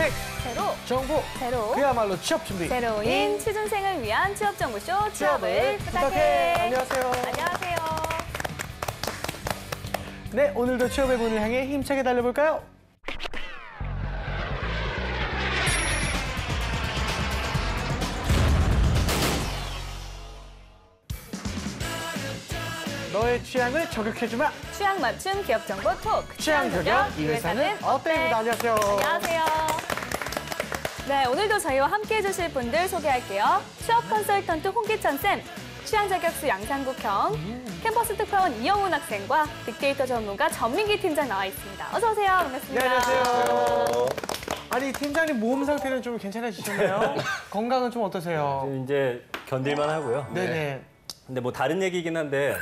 스펙, 새로, 정보, 새로, 그야말로 취업 준비. 새로인 취준생을 위한 취업 정보쇼 취업을 취업을 부탁해. 부탁해. 안녕하세요. 안녕하세요. 네, 오늘도 취업의 문을 향해 힘차게 달려볼까요? 너의 취향을 저격해주마. 취향 맞춤 기업 정보 톡. 취향 저격 이 회사는 어때입니다. 안녕하세요. 안녕하세요. 네, 오늘도 저희와 함께 해 주실 분들 소개할게요. 취업 컨설턴트 홍기찬 쌤, 취향 저격수 양상국 형, 캠퍼스 특파원 이영훈 학생과 빅데이터 전문가 전민기 팀장 나와 있습니다. 어서 오세요. 반갑습니다. 네, 안녕하세요. 아니, 팀장님 몸 상태는 좀 괜찮으시셨나요? 건강은 좀 어떠세요? 이제 견딜만 하고요. 네네. 근데 뭐 다른 얘기긴 한데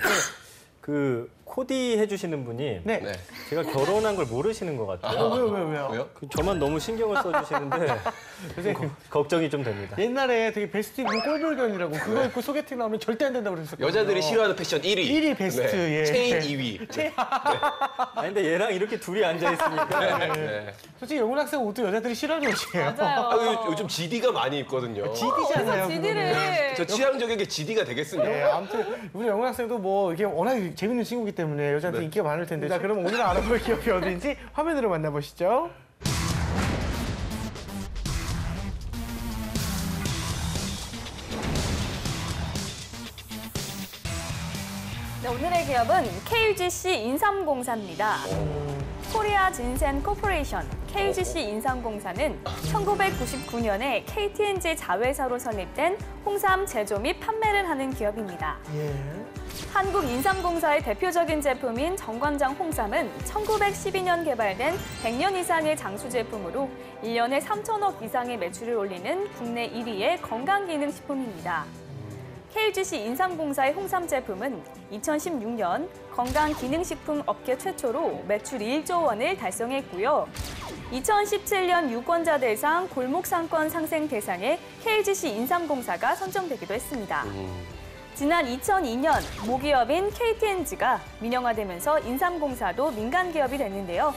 그 코디 해주시는 분이 네. 네. 제가 결혼한 걸 모르시는 것 같아요. 어, 왜요, 왜요, 왜요? 왜요? 그 저만 너무 신경을 써주시는데 선생님, 걱정이 좀 됩니다. 옛날에 되게 베스트 입은 꼴불견이라고 그거 입고 소개팅 나오면 절대 안 된다고 그랬었거든요. 여자들이 싫어하는 패션 1위. 1위 베스트, 예. 체인 2위. 네. 아니 근데 얘랑 이렇게 둘이 앉아 있으니까 네. 솔직히 영훈 학생 옷도 여자들이 싫어하는 옷이에요. 맞아요. 아, 요- 요즘 GD가 많이 입거든요. GD잖아요. 그래서 GD를 저 취향 저격의 GD가 되겠습니다. 네, 아무튼 우리 영훈 학생도 뭐 이게 워낙 재밌는 친구기 때문에 여자한테 네. 인기가 많을 텐데. 자, 그럼 오늘 알아볼 기업이 어딘지 화면으로 만나보시죠. 네, 오늘의 기업은 KGC 인삼공사입니다. Korea Ginseng Corporation KGC 인삼공사는 1999년에 KT&G 자회사로 설립된 홍삼 제조 및 판매를 하는 기업입니다. 예. 한국 인삼공사의 대표적인 제품인 정관장 홍삼은 1912년 개발된 100년 이상의 장수 제품으로 1년에 3천억 이상의 매출을 올리는 국내 1위의 건강기능식품입니다. KGC 인삼공사의 홍삼 제품은 2016년 건강기능식품 업계 최초로 매출 1조 원을 달성했고요. 2017년 유권자 대상 골목상권 상생 대상에 KGC 인삼공사가 선정되기도 했습니다. 지난 2002년 모기업인 KTNG가 민영화되면서 인삼공사도 민간기업이 됐는데요.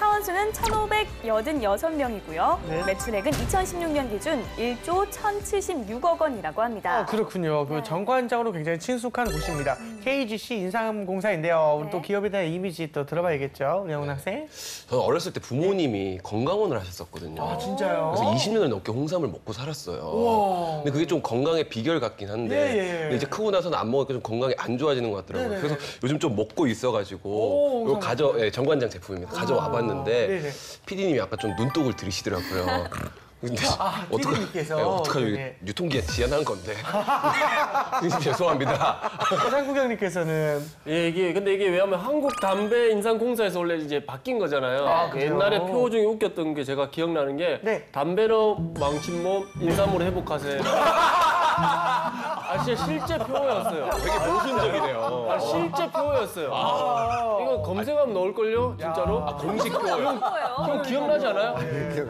사원수는 1,586명이고요. 네. 매출액은 2016년 기준 1조 1,076억 원이라고 합니다. 아, 그렇군요. 그 정관장으로 굉장히 친숙한 곳입니다. KGC 인삼공사인데요. 우리 또 네. 기업에 대한 이미지 또 들어봐야겠죠, 우리 영훈 학생. 저는 어렸을 때 부모님이 건강원을 하셨었거든요. 아, 진짜요? 그래서 20년을 넘게 홍삼을 먹고 살았어요. 우와. 근데 그게 좀 건강의 비결 같긴 한데 예, 예, 예. 근데 이제 크고 나서는 안 먹으니까 좀 건강이 안 좋아지는 것 같더라고요. 네 네. 그래서 요즘 좀 먹고 오, 있어가지고 이거 홍삼 가져 예, 정관장 제품입니다. 가져와 네 네. 봤는데 피디님이 아까 좀 눈독을 들이시더라고요. 근데 아, 어떡하- 피디님께서. 예, 어떡하죠? 네. 유통기한 지연한 건데. 죄송합니다. 화장국장님께서는 예, 이게 근데 이게 왜냐면 한국 담배 인상 공사에서 원래 이제 바뀐 거잖아요. 그래요? 옛날에 표 중에 웃겼던 게 제가 기억나는 게 네. 담배로 망친 몸 인삼으로 회복하세요. 아, 진짜 실제 표였어요. 되게 모순적이네요. 아, 실제 표였어요. 이거 검색하면 나올걸요, 진짜로? 아, 공식 표. 거예요. 형 기억나지 않아요?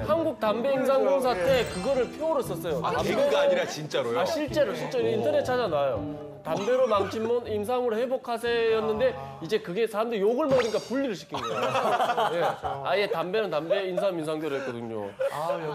한국 담배 인상공사 때 그거를 표로 썼어요. 아, 개그가 아니라 진짜로요. 아 실제로 실제로 인터넷 찾아놔요. 담배로 망친 몸 임상으로 회복하세요였는데 이제 그게 사람들이 욕을 먹으니까 분리를 시킨 거예요. 예. 아예 담배는 담배, 인삼 인상교를 했거든요.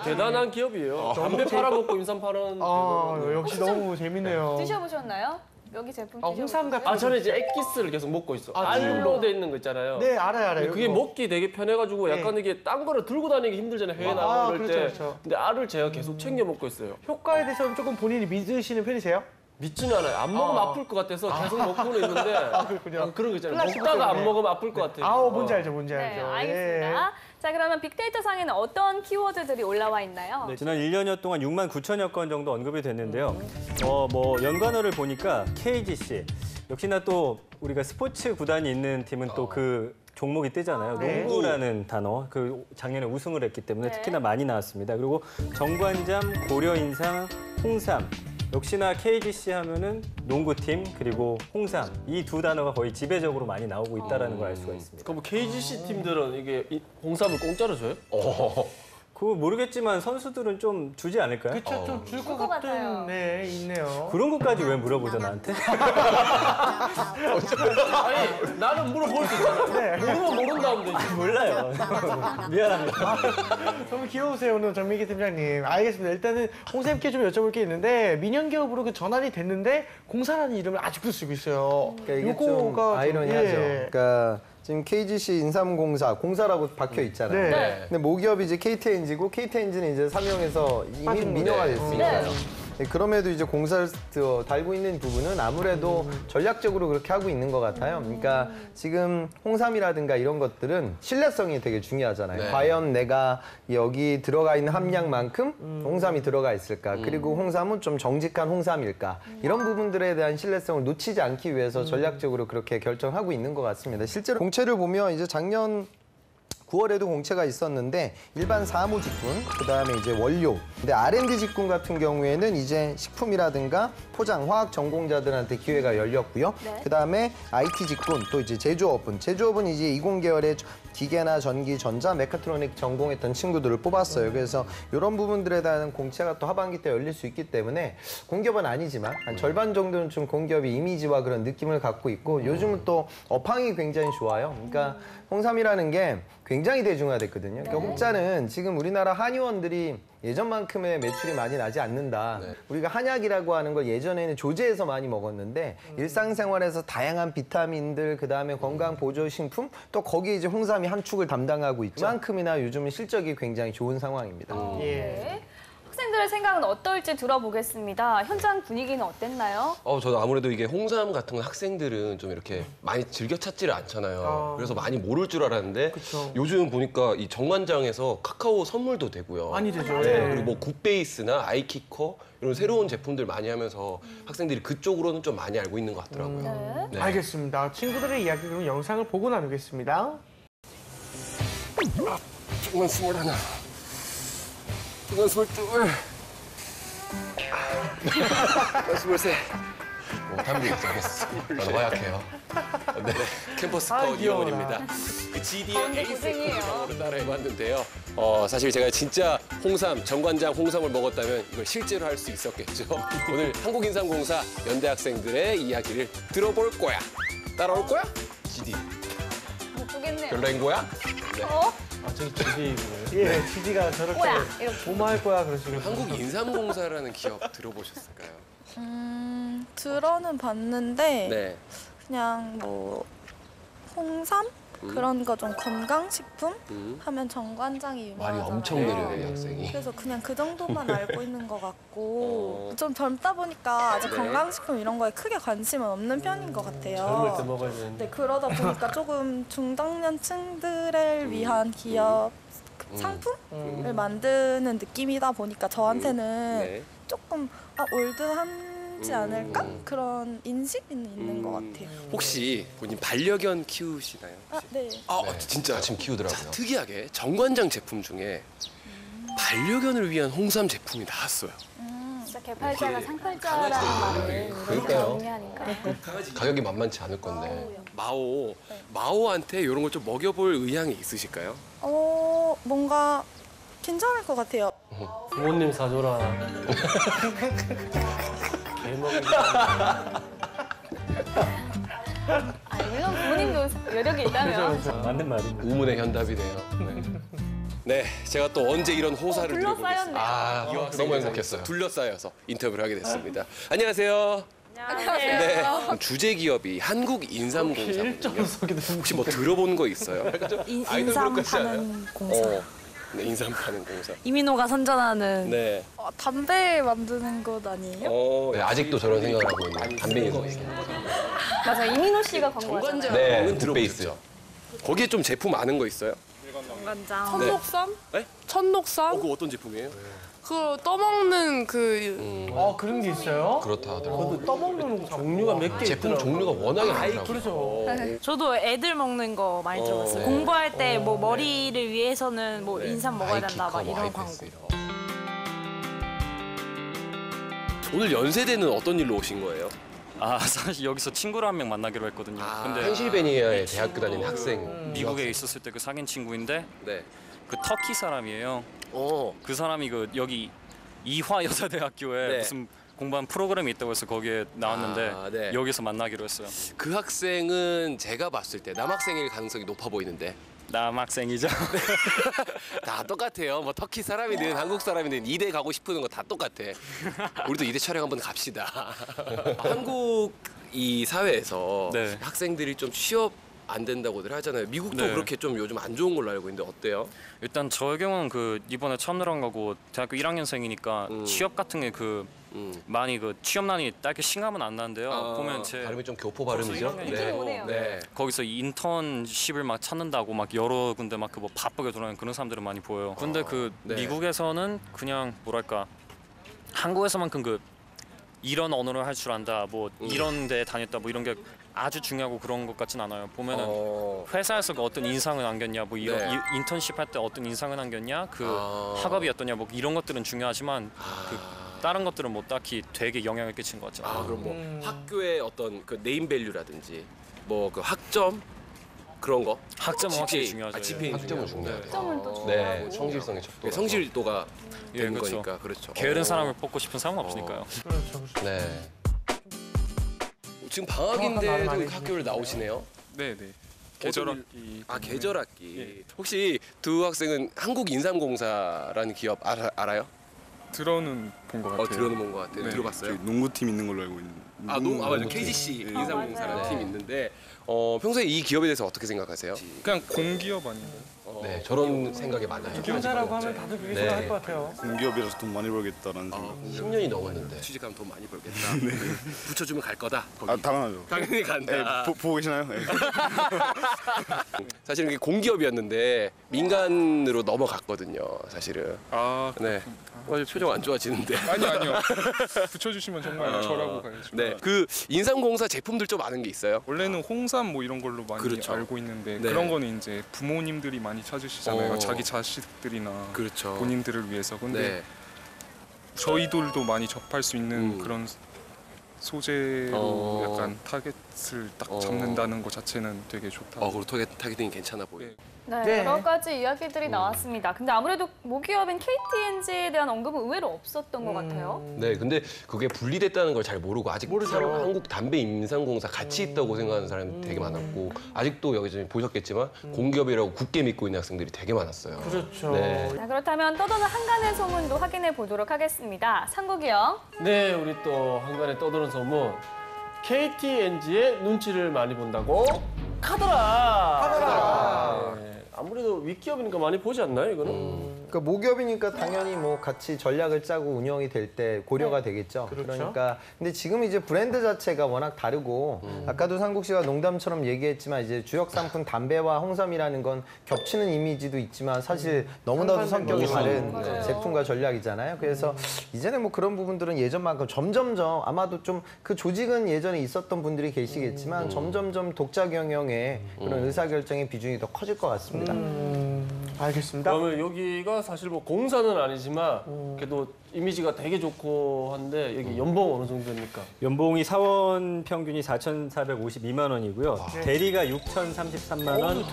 대단한 기업이에요. 담배 팔아먹고 인삼 파는. 아, 역시 너무 재밌네요. 드셔보셨나요? 여기 제품 아? 홍삼 같은 아 저는 이제 액기스를 계속 먹고 있어. 아, 알로 돼 있는 거 있잖아요. 네, 알아요, 알아요. 그게 이거. 먹기 되게 편해가지고 약간 이게 딴 거를 들고 다니기 힘들잖아요. 해외 아, 나가 그럴 그렇죠, 때. 그렇죠. 근데 알을 제가 계속 챙겨 먹고 있어요. 효과에 대해서는 조금 본인이 믿으시는 편이세요? 믿지는 않아요. 안 먹으면 아. 플것 같아서 계속 먹고는 있는데 그렇군요. 그런 거 있잖아요. 먹다가 때문에. 안 먹으면 아플 것 같아요. 아우, 뭔지 어. 알죠, 뭔지 네, 알죠. 알겠습니다. 자, 그러면 빅데이터 상에는 어떤 키워드들이 올라와 있나요? 네, 지난 1년여 동안 6만 9천여 건 정도 언급이 됐는데요. 어, 뭐 연관어를 보니까 KGC 역시나 또 우리가 스포츠 구단이 있는 팀은 또그 종목이 뜨잖아요. 네. 농구라는 단어. 그 작년에 우승을 했기 때문에 네. 특히나 많이 나왔습니다. 그리고 정관잠, 고려 인상, 홍삼. 역시나 KGC 하면은 농구팀 그리고 홍삼 이 두 단어가 거의 지배적으로 많이 나오고 있다라는 걸알 수가 있습니다. 그럼 KGC 팀들은 이게 이- 홍삼을 공짜로 줘요? 어, 그거 모르겠지만 선수들은 좀 주지 않을까요? 그쵸, 좀줄 것 것 같은, 같아요. 네, 있네요. 그런 것까지 왜 물어보죠 나한테? 아니 나는 물어볼 수 있잖아. 네. 모르면 모른다면 되지. 몰라요. 미안합니다. 너무 귀여우세요, 오늘 전민기 팀장님. 알겠습니다. 일단은 홍쌤께 좀 여쭤볼 게 있는데, 민영 기업으로 그 전환이 됐는데, 공사라는 이름을 아직도 쓰고 있어요. 그러니까 이게 좀, 아이러니하죠. 예. 그러니까 지금 KGC 인삼공사 공사라고 박혀 있잖아요. 네. 근데 모기업이 이제 KTNG고 KTNG는 이제 삼성에서 이미 빠진 민영화 거네. 됐으니까요. 네, 그럼에도 이제 공사를 더 달고 있는 부분은 아무래도 전략적으로 그렇게 하고 있는 것 같아요. 그러니까 지금 홍삼이라든가 이런 것들은 신뢰성이 되게 중요하잖아요. 네. 과연 내가 여기 들어가 있는 함량만큼 홍삼이 들어가 있을까? 그리고 홍삼은 좀 정직한 홍삼일까? 이런 부분들에 대한 신뢰성을 놓치지 않기 위해서 전략적으로 그렇게 결정하고 있는 것 같습니다. 실제로 공채를 보면 이제 작년 9월에도 공채가 있었는데 일반 사무 직군, 그다음에 이제 원료. 근데 R&D 직군 같은 경우에는 이제 식품이라든가 포장, 화학 전공자들한테 기회가 열렸고요. 네. 그다음에 IT 직군, 또 이제 제조업은 제조업은 이제 이공계열의 기계나 전기, 전자, 메카트로닉 전공했던 친구들을 뽑았어요. 그래서 이런 부분들에 대한 공채가 또 하반기 때 열릴 수 있기 때문에 공기업은 아니지만 한 절반 정도는 좀 공기업이 이미지와 그런 느낌을 갖고 있고 요즘은 또 업황이 굉장히 좋아요. 그러니까 홍삼이라는 게 굉장히 대중화됐거든요. 그러니까 홍자는 지금 우리나라 한의원들이 예전만큼의 매출이 많이 나지 않는다. 우리가 한약이라고 하는 걸 예전에는 조제해서 많이 먹었는데 일상생활에서 다양한 비타민들, 그 다음에 건강 보조 식품, 또 거기에 이제 홍삼이 한 축을 담당하고 있죠. 그만큼이나 요즘은 실적이 굉장히 좋은 상황입니다. 예. 네. 학생들의 생각은 어떨지 들어보겠습니다. 현장 분위기는 어땠나요? 어, 저도 아무래도 이게 홍삼 같은 건 학생들은 좀 이렇게 많이 즐겨 찾지를 않잖아요. 아. 그래서 많이 모를 줄 알았는데 그쵸. 요즘 보니까 이 정관장에서 카카오 선물도 되고요. 많이 되죠. 네, 네. 그리고 뭐 굿베이스나 아이키커 이런 새로운 제품들 많이 하면서 학생들이 그쪽으로는 좀 많이 알고 있는 것 같더라고요. 네. 네. 알겠습니다. 친구들의 이야기 그럼 영상을 보고 나누겠습니다. 중간 스물 하나, 중간 스물 둘, 중간 스물 셋. 뭐 담비 있겠어. 나는 허약해요. 네, 캠퍼스 아, 컷. 이영훈입니다. 그 GD의 가운데 에이스 고생이에요. 프로그램으로 따라해봤는데요. 어, 사실 제가 진짜 홍삼, 정관장 홍삼을 먹었다면 이걸 실제로 할 수 있었겠죠. 오늘 한국인삼공사 연대 학생들의 이야기를 들어볼 거야. 따라올 거야? GD. 못 보겠네요. 별로인 거야? 어? 아 저기 저기 예, 지지가 저렇게 뭐야? 이렇게. 뭐뭐 할 거야 그러시고. 한국 인삼공사라는 기업 들어보셨을까요? 음, 들어는 봤는데 네. 그냥 뭐 홍삼 그런 거 좀 건강식품 음. 하면 정관장이 유명하잖아요. 말이 엄청 느려요, 이 학생이. 그래서 그냥 그 정도만 알고 있는 것 같고 어. 좀 젊다 보니까 아직 네. 건강식품 이런 거에 크게 관심은 없는 편인 것 같아요. 젊을 때 먹어야 되는데. 네, 그러다 보니까 조금 중장년층들을 위한 기업 그 상품을 만드는 느낌이다 보니까 저한테는 네. 조금 아, old 하지 않을까 음. 그런 인식은 있는 것 음. 같아요. 혹시 본인 반려견 키우시나요? 아, 네. 아, 진짜 지금 키우더라고요. 특이하게 정관장 제품 중에 반려견을 위한 홍삼 제품이 나왔어요. 진짜 개팔자가 상팔자라는 말을 그러니까요. 정리하니까. 가격이 만만치 않을 건데. 마오, 마오한테 이런 걸 좀 먹여볼 의향이 있으실까요? 어, 뭔가 괜찮을 것 같아요. 부모님 사줘라. 개 먹는 아, 물론 부모님도 여력이 있다면. 맞는 말입니다. 우문의 현답이네요. 네. 네, 제가 또 언제 이런 호사를 어, 둘러싸였네요. 드려보겠습니다. 아, 너무 행복했어요. 둘러싸여서 인터뷰를 하게 됐습니다. 안녕하세요. 안녕하세요. 네, 주제 기업이 한국 인삼공사거든요. 일정석이 혹시 뭐 들어본 거 있어요? 인, 인삼? 파는 공사. 어, 네, 인삼 파는 공사. 이민호가 선전하는 네. 어, 담배 만드는 곳 아니에요? 어, 네, 아직도 저런 생각을 하고 있는 담배에서. 맞아, 이민호 씨가 광고하잖아요. 네, 굿베이스요. 거기에 좀 제품 아는 거 있어요? 건강장. 천록삼? 네? 천록삼? 어, 그거 어떤 제품이에요? 그 떠먹는 그 음, 어, 그런 게 있어요? 그렇다 하더라고요. 떠먹는 거 종류가 몇 개 제품 있더라고요. 종류가 워낙에 많더라고요. 그렇죠. 저도 애들 먹는 거 많이 어. 들어봤어요. 공부할 때 뭐 머리를 위해서는 뭐 인삼 먹어야 된다 막 이런 광고. 오늘 연세대는 어떤 일로 오신 거예요? 아 사실 여기서 친구를 한 명 만나기로 했거든요. 아, 근데 펜실베니아에 대학교 다니는 학생. 미국에 있었을 때 그 사귄 친구인데 네. 그 터키 사람이에요. 오. 그 사람이 그 여기 이화 여자대학교에 네. 무슨 공부한 프로그램이 있다고 해서 거기에 나왔는데 아, 네. 여기서 만나기로 했어요. 그 학생은 제가 봤을 때 남학생일 가능성이 높아 보이는데 남학생이죠. 다 똑같아요. 뭐 터키 사람이든 한국 사람이든 이대 가고 싶은 거 다 똑같아. 우리도 이대 촬영 한번 갑시다. 한국 이 사회에서 네. 학생들이 좀 취업 안 된다고들 하잖아요. 미국도 네. 그렇게 좀 요즘 안 좋은 걸로 알고 있는데 어때요? 일단 저의 경우는 그 이번에 처음 들어간 거고 대학교 1학년생이니까 음. 취업 같은 게 그 음. 많이 그 취업난이 딱히 심감은 안 나는데요. 아, 보면 제 발음이 좀 교포 발음이죠. 네. 오네요. 네. 거기서 인턴십을 막 찾는다고 막 여러 군데 막 그 뭐 바쁘게 돌아다니는 그런 사람들은 많이 보여요. 근데 그 네. 미국에서는 그냥 뭐랄까 한국에서만큼 그 이런 언어를 할 줄 안다, 뭐 음. 이런 데 다녔다, 뭐 이런 게 아주 중요하고 그런 것 같진 않아요. 보면은 어. 회사에서 그 어떤 인상을 남겼냐, 뭐 이런 네. 이- 인턴십 할 때 어떤 인상을 남겼냐, 그 아. 학업이 어떠냐, 뭐 이런 것들은 중요하지만 아. 그 다른 것들은 뭐 딱히 되게 영향을 끼친 것 같지 않아요. 아 그럼 뭐 음. 학교의 어떤 그 네임 밸류라든지 뭐 그 학점 그런 거 학점은 확실히 GPA. 중요하죠. 아, GPA 예. 중요하죠. 네. 학점은 또 네, 중요하고. 성실성의 척도. 성실도가 예, 되는 그렇죠. 거니까 그렇죠. 게으른 어. 사람을 뽑고 싶은 사람은 없으니까요. 그렇죠, 그렇죠. 네. 지금 방학인데도. 학교를 나오시네요. 네, 네. 계절학기. 아 계절학기. 혹시 두 학생은 한국 인삼공사라는 기업 알아, 알아요? 들어는 본 것 같아요. 어 들어는 본 것 같아요. 네, 들어봤어요? 농구팀 있는 걸로 알고 있는. 아, 농, 아 맞아. KGC 네. 인삼공사라는 맞아요. 팀이 있는데 어, 평소에 이 기업에 대해서 어떻게 생각하세요? 그냥 공기업 아닌가요? 네, 저런 생각이 많아요. 공사라고 하면 다들 그렇게 네. 생각할 것 같아요. 공기업이라서 돈 많이 벌겠다라는 아, 생각. 10년이 넘었는데 취직하면 돈 많이 벌겠다. 붙여주면 갈 거다. 거기. 아 당연하죠. 당연히 간다. 네, 보, 보고 계시나요? 네. 사실은 이게 공기업이었는데 민간으로 넘어갔거든요. 사실은. 아 네. 어, 표정 안 좋아지는데. 아니요 아니요. 붙여주시면 정말 저라고 가야죠. 네. 그 인삼공사 제품들 좀 아는 게 있어요. 원래는 홍삼 뭐 이런 걸로 많이 그렇죠. 알고 있는데 네. 그런 거는 이제 부모님들이 많이 찾으시잖아요. 어. 자기 자식들이나 그렇죠. 본인들을 위해서. 근데 네. 저희들도 많이 접할 수 있는 음. 그런 소재로 어. 약간 target을 딱 어. 잡는다는 것 자체는 되게 좋다. 어, 그리고 타겟, 타겟팅이 괜찮아 보여. 네. 네, 네. 여러 가지 이야기들이 음. 나왔습니다. 근데 아무래도 모기업인 KT&G에 대한 언급은 의외로 없었던 것 같아요. 네, 근데 그게 분리됐다는 걸 잘 모르고 아직 모르죠. 한국 담배 인삼공사 같이 있다고 생각하는 사람이 되게 많았고 아직도 여기 좀 보셨겠지만 공기업이라고 굳게 믿고 있는 학생들이 되게 많았어요. 그렇죠. 네. 자, 그렇다면 떠도는 한간의 소문도 확인해 보도록 하겠습니다. 상국이 형. 네, 우리 또 한간에 떠도는 소문. KTNG의 눈치를 많이 본다고 카더라. 카더라. 네, 아무래도 윗기업이니까 많이 보지 않나요, 이거는? 음. 그러니까 모기업이니까 당연히 뭐 같이 전략을 짜고 운영이 될 때 고려가 되겠죠. 그렇죠. 러니까 근데 지금 이제 브랜드 자체가 워낙 다르고 아까도 상국 씨가 농담처럼 얘기했지만 이제 주력 상품 담배와 홍삼이라는 건 겹치는 이미지도 있지만 사실 너무나도 성격이 다른 맞아요. 제품과 전략이잖아요. 그래서 이제는 뭐 그런 부분들은 예전만큼 점점점 아마도 좀 그 조직은 예전에 있었던 분들이 계시겠지만 점점점 독자 경영의 그런 의사결정의 비중이 더 커질 것 같습니다. 음, 알겠습니다. 그러면 여기가 사실 뭐 공사는 아니지만 그래도 이미지가 되게 좋고 한데 여기 연봉 어느 정도 됩니까? 연봉이 사원 평균이 4,452만 원이고요. 대리가 6,033만 원,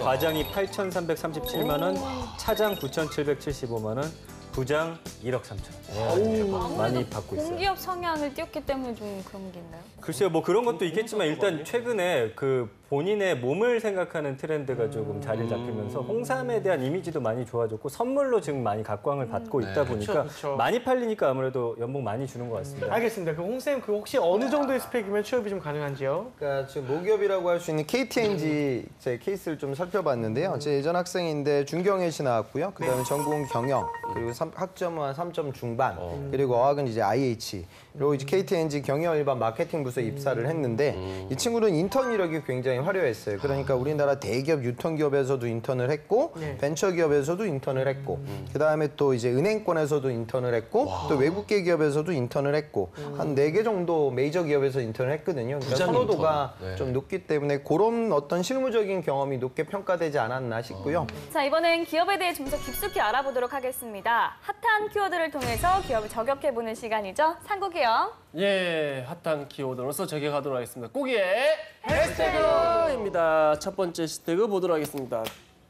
과장이 8,337만 원, 차장 9,775만 원, 부장 1억 3천 원. 많이 받고 있어요. 공기업 성향을 띄웠기 때문에 좀 그런 게 있나요? 글쎄요, 뭐 그런 것도 있겠지만 일단 최근에 그 본인의 몸을 생각하는 트렌드가 조금 자리 잡히면서 홍삼에 대한 이미지도 많이 좋아졌고 선물로 지금 많이 각광을 받고 있다 보니까. 많이 팔리니까 아무래도 연봉 많이 주는 것 같습니다. 알겠습니다. 그 홍쌤 그 혹시 어느 정도의 스펙이면 취업이 좀 가능한지요? 그러니까 지금 모기업이라고 할 수 있는 KTNG 제 케이스를 좀 살펴봤는데요. 제 예전 학생인데 중경외시 나왔고요. 그다음에 전공 경영 그리고 삼- 학점은 한 3점 중반 그리고 어학은 이제 IH 그리고 이제 KT&G 경영 일반 마케팅 부서에 입사를 했는데 이 친구는 인턴 이력이 굉장히 화려했어요. 그러니까 우리나라 대기업 유통기업에서도 인턴을 했고 네. 벤처기업에서도 인턴을 했고 그다음에 또 이제 은행권에서도 인턴을 했고 또 외국계 기업에서도 인턴을 했고 한 네 개 정도 메이저 기업에서 인턴을 했거든요. 그러니까 선호도가 인턴. 네. 좀 높기 때문에 그런 어떤 실무적인 경험이 높게 평가되지 않았나 싶고요. 자, 이번엔 기업에 대해 좀 더 깊숙이 알아보도록 하겠습니다. 자, 핫한 키워드를 통해서 기업을 저격해보는 시간이죠. 상국이요. 예, 핫한 키워드로서 저격하도록 하겠습니다. 고기의 해시태그입니다. 첫 번째 해시태그 보도록 하겠습니다.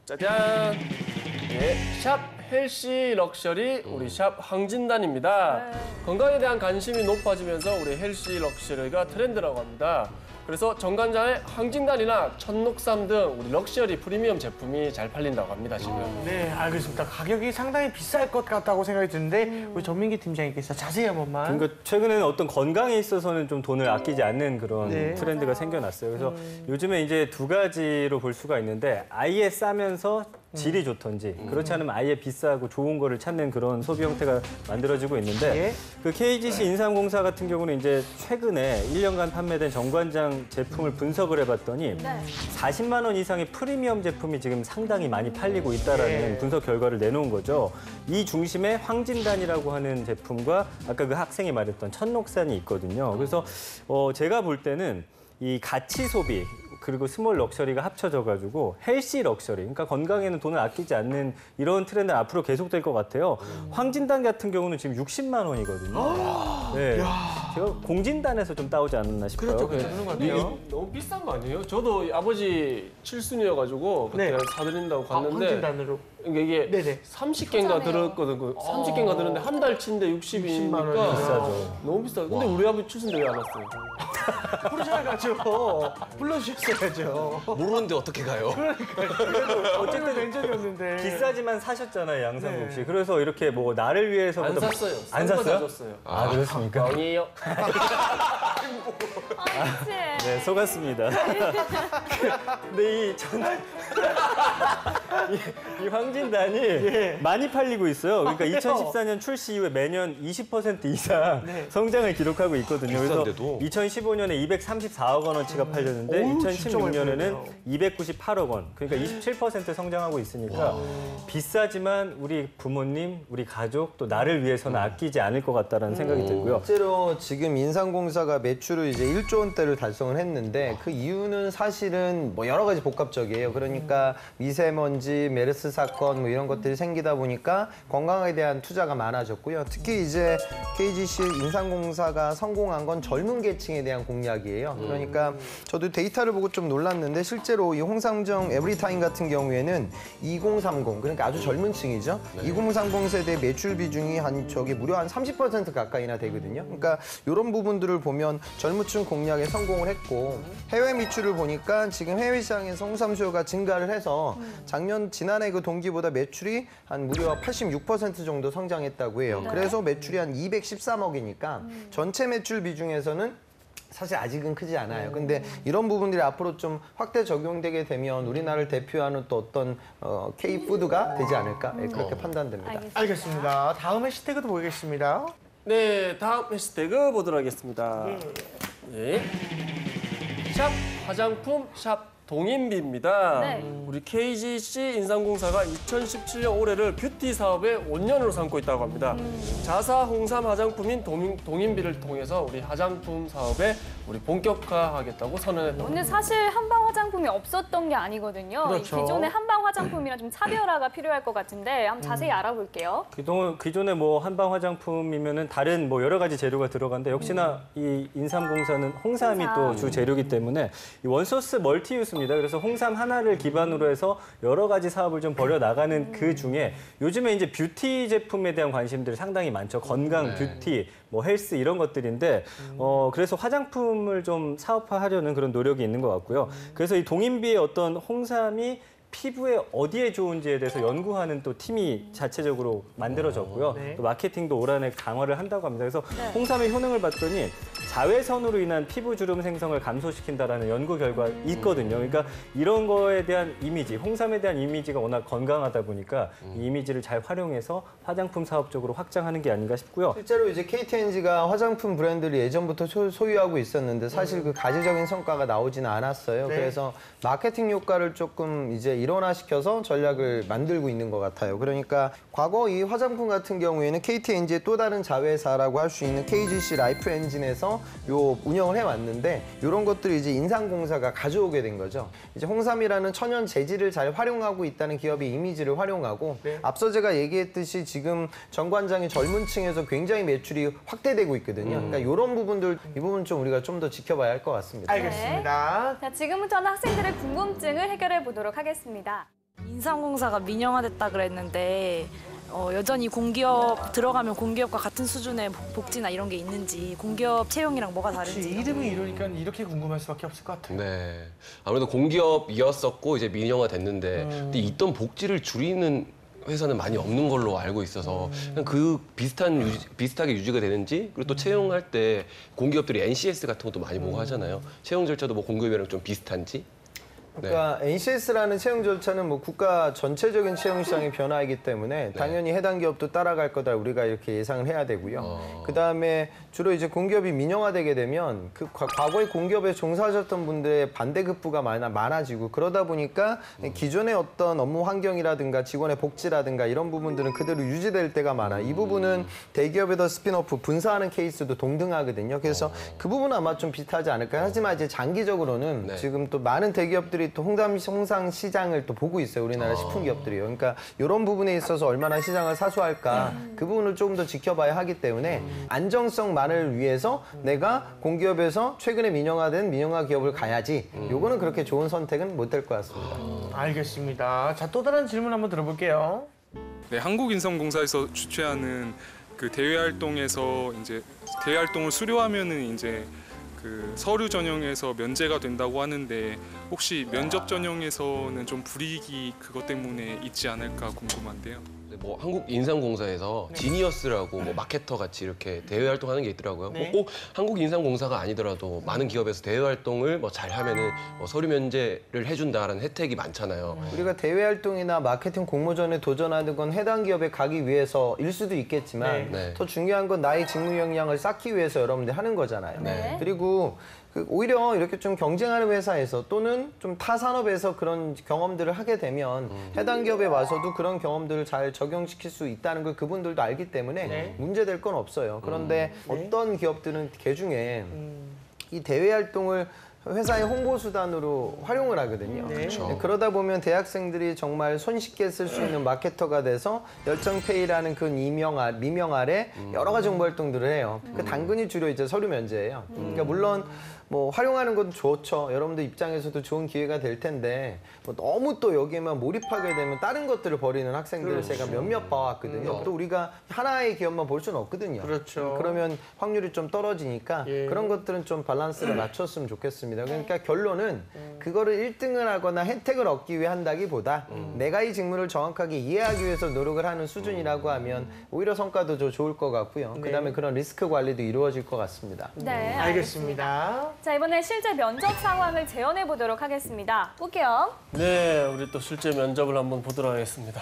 짜잔. 예, 샵 healthy luxury 우리 샵 황진단입니다. 건강에 대한 관심이 높아지면서 우리 healthy luxury가 트렌드라고 합니다. 그래서 정관장의 황진단이나 천녹삼 등 우리 럭셔리 프리미엄 제품이 잘 팔린다고 합니다, 지금. 네, 알겠습니다. 가격이 상당히 비쌀 것 같다고 생각이 드는데 우리 전민기 팀장님께서 자세히 한 번만. 그러니까 최근에는 어떤 건강에 있어서는 좀 돈을 아끼지 않는 그런 네. 트렌드가 생겨났어요. 그래서 요즘에 이제 두 가지로 볼 수가 있는데 아예 싸면서 질이 좋던지 그렇지 않으면 아예 비싸고 좋은 거를 찾는 그런 소비 형태가 만들어지고 있는데 예. 그 KGC 인삼공사 같은 경우는 이제 최근에 1년간 판매된 정관장 제품을 분석을 해봤더니 네. 40만 원 이상의 프리미엄 제품이 지금 상당히 많이 팔리고 있다라는 예. 분석 결과를 내놓은 거죠. 이 중심에 황진단이라고 하는 제품과 아까 그 학생이 말했던 천녹삼이 있거든요. 그래서 어, 제가 볼 때는 이 가치 소비 그리고 small luxury가 합쳐져 가지고 healthy luxury 그러니까 건강에는 돈을 아끼지 않는 이런 트렌드 는 앞으로 계속될 것 같아요. 황진단 같은 경우는 지금 60만 원이거든요. 네. 제가 공진단에서 좀 따오지 않았나 싶어요. 그렇죠, 그렇죠. 그런 것 근데 같아요. 이게 너무 비싼 거 아니에요? 저도 아버지 칠순이어가지고 그때 네. 사드린다고 아, 갔는데 황진단으로. 이게, 이게 네네. 30개인가 들었거든. 그 30개인가 들었는데 한 달치인데 60이니까 60만 원이면 비싸죠. 너무 비싸. 근데 우리 아버지 칠순 안 왔어요. 부르셔야죠. 불러주셨어야죠. 모르는데 어떻게 가요? 어쨌든 왼전이었는데. 비싸지만 사셨잖아요, 양상국 씨. 네. 그래서 이렇게 뭐 나를 위해서 안 샀어요. 안 샀어요? 사줬어요. 아, 그렇습니까? 아니에요. 아? 네, 속았습니다. 근데 이 전, 이, 이 황 진단이 예. 많이 팔리고 있어요. 그러니까 아, 그래요? 2014년 출시 이후에 매년 20% 이상 네. 성장을 기록하고 있거든요. 그래서 비싼데도. 2015년에 234억 원어치가 팔렸는데 오, 진짜 많이 2016년에는 팔렸네요. 298억 원. 그러니까 27% 성장하고 있으니까 비싸지만 우리 부모님, 우리 가족 또 나를 위해서는 아끼지 않을 것 같다라는 생각이 들고요. 실제로 지금 인삼공사가 매출을 이제 1조 원대를 달성을 했는데 그 이유는 사실은 뭐 여러 가지 복합적이에요. 그러니까 미세먼지, 메르스 사건 뭐 이런 것들이 생기다 보니까 건강에 대한 투자가 많아졌고요. 특히 이제 KGC 인삼공사가 성공한 건 젊은 계층에 대한 공략이에요. 그러니까 저도 데이터를 보고 좀 놀랐는데 실제로 이 홍삼정 Everytime 같은 경우에는 2030 그러니까 아주 젊은 층이죠. 2030 세대 매출 비중이 한 저기 무려 한 30% 가까이나 되거든요. 그러니까 이런 부분들을 보면 젊은층 공략에 성공을 했고 해외 매출을 보니까 지금 해외 시장에서 홍삼 수요가 증가를 해서 작년 지난해 그 동기 보다 매출이 한 무려 86% 정도 성장했다고 해요. 그래서 매출이 한 213억이니까 전체 매출 비중에서는 사실 아직은 크지 않아요. 근데 이런 부분들이 앞으로 좀 확대 적용되게 되면 우리나라를 대표하는 또 어떤 어, K 푸드가 되지 않을까 네, 그렇게 판단됩니다. 알겠습니다. 알겠습니다. 다음 해시태그도 보겠습니다. 네, 다음 해시태그 보도록 하겠습니다. 예. 샵 화장품 샵 동인비입니다. 네. 우리 KGC 인삼공사가 2017년 올해를 뷰티 사업의 원년으로 삼고 있다고 합니다. 자사 홍삼 화장품인 동인, 동인비를 통해서 우리 화장품 사업에 우리 본격화하겠다고 선언했다고 근데 사실 한방 화장품이 없었던 게 아니거든요. 그렇죠. 이 기존의 한방 화장품이랑 좀 차별화가 필요할 것 같은데 한번 자세히 음. 알아볼게요. 그동안 기존에 뭐 한방 화장품이면은 다른 뭐 여러 가지 재료가 들어간데 역시나 이 인삼공사는 홍삼이 홍삼. 또 주 재료이기 때문에 이 one source multi use입니다. 그래서 홍삼 하나를 기반으로 해서 여러 가지 사업을 좀 벌여 나가는 그 중에 요즘에 이제 뷰티 제품에 대한 관심들이 상당히 많죠. 건강, 뷰티, 뭐 헬스 이런 것들인데 어 그래서 화장품을 좀 사업화하려는 그런 노력이 있는 것 같고요. 그래서 이 동인비의 어떤 홍삼이 피부에 어디에 좋은지에 대해서 연구하는 또 팀이 자체적으로 만들어졌고요. 네. 또 마케팅도 올 한해 강화를 한다고 합니다. 그래서 네. 홍삼의 효능을 봤더니 자외선으로 인한 피부 주름 생성을 감소시킨다라는 연구 결과 음. 있거든요. 그러니까 이런 거에 대한 이미지, 홍삼에 대한 이미지가 워낙 건강하다 보니까 이 이미지를 잘 활용해서 화장품 사업 쪽으로 확장하는 게 아닌가 싶고요. 실제로 이제 KTNG가 화장품 브랜드를 예전부터 소, 소유하고 있었는데 사실 그 가시적인 성과가 나오지는 않았어요. 네. 그래서 마케팅 효과를 조금 이제 일원화시켜서 전략을 만들고 있는 것 같아요. 그러니까 과거 이 화장품 같은 경우에는 KT&G의 또 다른 자회사라고 할 수 있는 KGC 라이프앤진에서 요 운영을 해왔는데 이런 것들을 이제 인삼공사가 가져오게 된 거죠. 이제 홍삼이라는 천연 재질을 잘 활용하고 있다는 기업의 이미지를 활용하고 앞서 제가 얘기했듯이 지금 정관장이 젊은 층에서 굉장히 매출이 확대되고 있거든요. 그러니까 이런 부분들 이 부분 좀 우리가 좀 더 지켜봐야 할 것 같습니다. 알겠습니다. 자, 지금부터는 학생들의 궁금증을 해결해 보도록 하겠습니다. 인삼공사가 민영화됐다 그랬는데 어, 여전히 공기업 들어가면 공기업과 같은 수준의 복- 복지나 이런 게 있는지 공기업 채용이랑 뭐가 다른지 이름이 이러니까 이렇게 궁금할 수밖에 없을 것 같아요. 네. 아무래도 공기업이었었고 이제 민영화 됐는데 근데 있던 복지를 줄이는 회사는 많이 없는 걸로 알고 있어서 그냥 그 비슷한 유지- 비슷하게 유지가 되는지 그리고 또 채용할 때 공기업들이 NCS 같은 것도 많이 보고 하잖아요. 채용 절차도 뭐 공기업이랑 좀 비슷한지. 그러니까 NCS라는 채용 절차는 뭐 국가 전체적인 채용 시장의 변화이기 때문에 당연히 해당 기업도 따라갈 거다 우리가 이렇게 예상을 해야 되고요. 그 다음에 주로 이제 공기업이 민영화되게 되면 그 과- 과거에 공기업에 종사하셨던 분들의 반대급부가 많아, 많아지고 그러다 보니까 기존의 어떤 업무 환경이라든가 직원의 복지라든가 이런 부분들은 그대로 유지될 때가 많아. 이 부분은 대기업에다 스피노프 분사하는 케이스도 동등하거든요. 그래서 그 부분은 아마 좀 비슷하지 않을까. 하지만 이제 장기적으로는 네. 지금 또 많은 대기업들이 또 홍삼 홍삼 시장을 또 보고 있어요. 우리나라 식품 기업들이요. 그러니까 이런 부분에 있어서 얼마나 시장을 사수할까 그 부분을 조금 더 지켜봐야 하기 때문에 안정성만을 위해서 내가 공기업에서 최근에 민영화된 민영화 기업을 가야지. 요거는 그렇게 좋은 선택은 못 될 것 같습니다. 알겠습니다. 자, 또 다른 질문 한번 들어볼게요. 네, 한국인삼공사에서 주최하는 그 대외 활동에서 이제 대외 활동을 수료하면은 이제 그 서류 전형에서 면제가 된다고 하는데 혹시 면접 전형에서는 좀 불이익이 그것 때문에 있지 않을까 궁금한데요. 뭐 한국 인삼공사에서 지니어스라고 뭐 마케터 같이 이렇게 대외 활동하는 게 있더라고요. 네. 꼭 한국 인삼공사가 아니더라도 많은 기업에서 대외 활동을 뭐 잘하면은 뭐 서류 면제를 해준다라는 혜택이 많잖아요. 우리가 대외 활동이나 마케팅 공모전에 도전하는 건 해당 기업에 가기 위해서일 수도 있겠지만 네. 네. 더 중요한 건 나의 직무 역량을 쌓기 위해서 여러분들 하는 거잖아요. 네. 그리고 그 오히려 이렇게 좀 경쟁하는 회사에서 또는 좀 타 산업에서 그런 경험들을 하게 되면 해당 기업에 와서도 그런 경험들을 잘 적용시킬 수 있다는 걸 그분들도 알기 때문에 네. 문제될 건 없어요. 그런데 어떤 기업들은 개 중에 이 대외 활동을 회사의 홍보 수단으로 활용을 하거든요. 네. 그렇죠. 네, 그러다 보면 대학생들이 정말 손쉽게 쓸 수 있는 마케터가 돼서 열정페이라는 그 이명 아, 미명 아래 여러 가지 홍보 활동들을 해요. 그 당근이 주로 이제 서류 면제예요. 그러니까 물론 뭐 활용하는 건 좋죠. 여러분들 입장에서도 좋은 기회가 될 텐데 뭐 너무 또 여기에만 몰입하게 되면 다른 것들을 버리는 학생들을 제가 몇몇 봐왔거든요. 또 우리가 하나의 기업만 볼 수는 없거든요. 그렇죠. 그러면 확률이 좀 떨어지니까 예. 그런 것들은 좀 밸런스를 맞췄으면 좋겠습니다. 그러니까 결론은 그거를 1등을 하거나 혜택을 얻기 위해 한다기보다 내가 이 직무를 정확하게 이해하기 위해서 노력을 하는 수준이라고 하면 오히려 성과도 더 좋을 것 같고요. 그다음에 그런 리스크 관리도 이루어질 것 같습니다. 네, 알겠습니다. 자, 이번에 실제 면접 상황을 재현해 보도록 하겠습니다. 볼게요. 네, 우리 또 실제 면접을 한번 보도록 하겠습니다.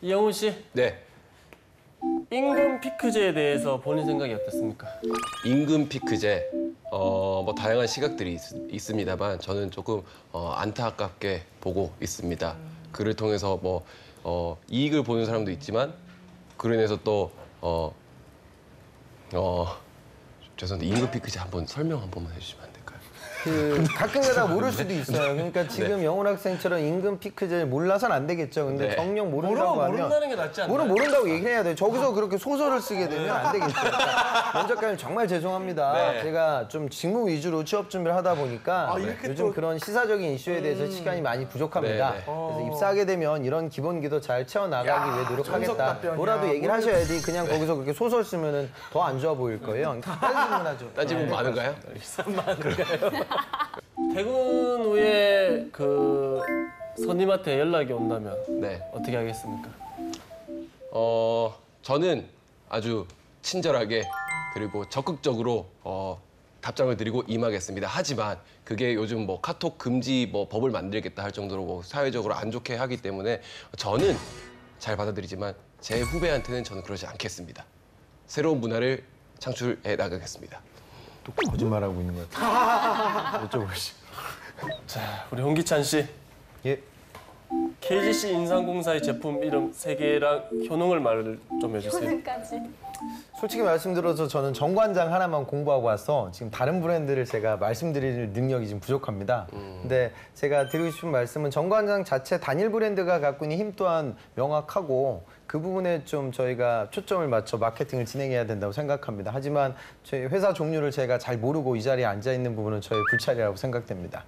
이영훈 씨, 네. 임금 피크제에 대해서 본인 생각이 어떻습니까? 임금 피크제 어, 뭐 다양한 시각들이 있, 습니다만 저는 조금 어, 안타깝게 보고 있습니다. 그를 통해서 뭐 어, 이익을 보는 사람도 있지만 그로 인해서 또 어, 어, 죄송한데 임금 피크제 한번 설명 한 번만 해주시면? 그 가끔가다 모를 수도 있어요. 그러니까 지금 영훈 학생처럼 임금 피크제를 몰라서는 안 되겠죠. 근데 네. 정녕 모른다고 모르면 하면 모른다는 게 낫지 않나요? 모르면 모른다고 얘기를 해야 돼요. 저기서 그렇게 소설을 쓰게 되면 안 되겠죠. 그러니까 면접관님 정말 죄송합니다. 네. 제가 좀 직무 위주로 취업 준비를 하다 보니까 아, 이렇게 요즘 또- 그런 시사적인 이슈에 대해서 시간이 많이 부족합니다. 네, 네. 그래서 입사하게 되면 이런 기본기도 잘 채워나가기 야, 위해 노력하겠다. 답변이야. 뭐라도 얘기를 뭘- 하셔야지 그냥 거기서 그렇게 소설 쓰면은 더 안 좋아 보일 거예요. 다른 질문하죠. 딴 질문 많은가요? 퇴근 후에 그 선임한테 연락이 온다면 네. 어떻게 하겠습니까? 어, 저는 아주 친절하게 그리고 적극적으로 어, 답장을 드리고 임하겠습니다. 하지만 그게 요즘 뭐 카톡 금지 뭐 법을 만들겠다 할 정도로 뭐 사회적으로 안 좋게 하기 때문에 저는 잘 받아들이지만 제 후배한테는 저는 그러지 않겠습니다. 새로운 문화를 창출해 나가겠습니다. 또 거짓말하고 있는 것 같아요. 여쭤보시죠. 자, 우리 홍기찬 씨. 예. KGC 인삼공사의 제품 이름 세 개랑 효능을 말좀 해주세요. 오늘까지. 솔직히 말씀드려서 저는 정관장 하나만 공부하고 와서 지금 다른 브랜드를 제가 말씀드릴 능력이 지금 부족합니다. 근데 제가 드리고 싶은 말씀은 정관장 자체 단일 브랜드가 갖고 있는 힘 또한 명확하고 그 부분에 좀 저희가 초점을 맞춰 마케팅을 진행해야 된다고 생각합니다. 하지만 저희 회사 종류를 제가 잘 모르고 이 자리에 앉아 있는 부분은 저의 불찰이라고 생각됩니다.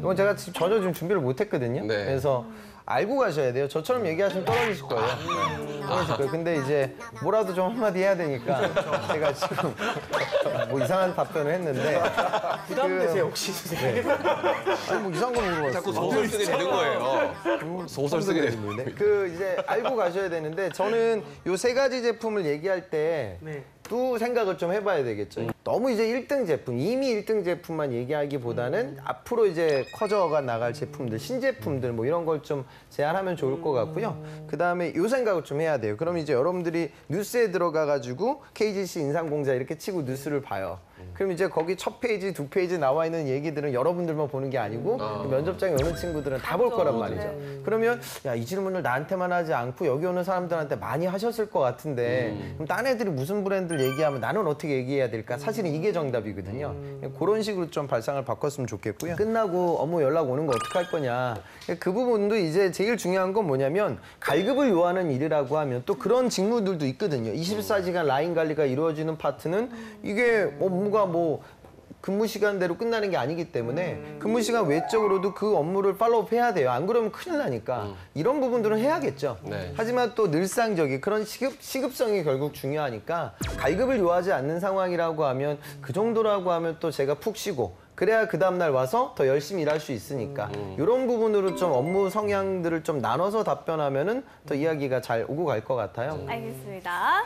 이건 제가 지금 전혀 지금 준비를 못했거든요. 네. 그래서 알고 가셔야 돼요. 저처럼 얘기하시면 떨어지실 거예요. 떨어질 거예요. 근데 이제 뭐라도 좀 한마디 해야 되니까 제가 지금 뭐 이상한 답변을 했는데 부담되세요 그- 혹시 선생님? 아니 뭐 이상한 거 물어봤어요. 자꾸 소설 쓰게 되는 거예요. 소설 쓰게 되는 거예요. 네, 그 이제 알고 가셔야 되는데 저는 요 세 가지 제품을 얘기할 때 네. 또 생각을 좀 해봐야 되겠죠. 너무 이제 1등 제품, 이미 1등 제품만 얘기하기보다는 앞으로 이제 커져가 나갈 제품들, 신제품들 뭐 이런 걸 좀 제안하면 좋을 것 같고요. 그 다음에 요 생각을 좀 해야 돼요. 그럼 이제 여러분들이 뉴스에 들어가가지고 KGC 인삼공사 이렇게 치고 뉴스를 봐요. 그럼 이제 거기 첫 페이지, 두 페이지 나와 있는 얘기들은 여러분들만 보는 게 아니고 면접장에 오는 친구들은 다 볼 거란 말이죠. 그러면 야 이 질문을 나한테만 하지 않고 여기 오는 사람들한테 많이 하셨을 것 같은데 그럼 딴 애들이 무슨 브랜드를 얘기하면 나는 어떻게 얘기해야 될까? 사실은 이게 정답이거든요. 그런 식으로 좀 발상을 바꿨으면 좋겠고요. 끝나고 업무 연락 오는 거 어떻게 할 거냐? 그 부분도 이제 제일 중요한 건 뭐냐면 갈급을 요하는 일이라고 하면 또 그런 직무들도 있거든요. 24시간 라인 관리가 이루어지는 파트는 이게 업무가 뭐 근무 시간대로 끝나는 게 아니기 때문에 근무 시간 외적으로도 그 업무를 팔로우 해야 돼요. 안 그러면 큰일 나니까 이런 부분들은 해야겠죠. 네. 하지만 또 늘상적인 그런 시급 시급성이 결국 중요하니까 갈급을 요하지 않는 상황이라고 하면 그 정도라고 하면 또 제가 푹 쉬고 그래야 그 다음날 와서 더 열심히 일할 수 있으니까 이런 부분으로 좀 업무 성향들을 좀 나눠서 답변하면 은 더 이야기가 잘 오고 갈 것 같아요. 알겠습니다.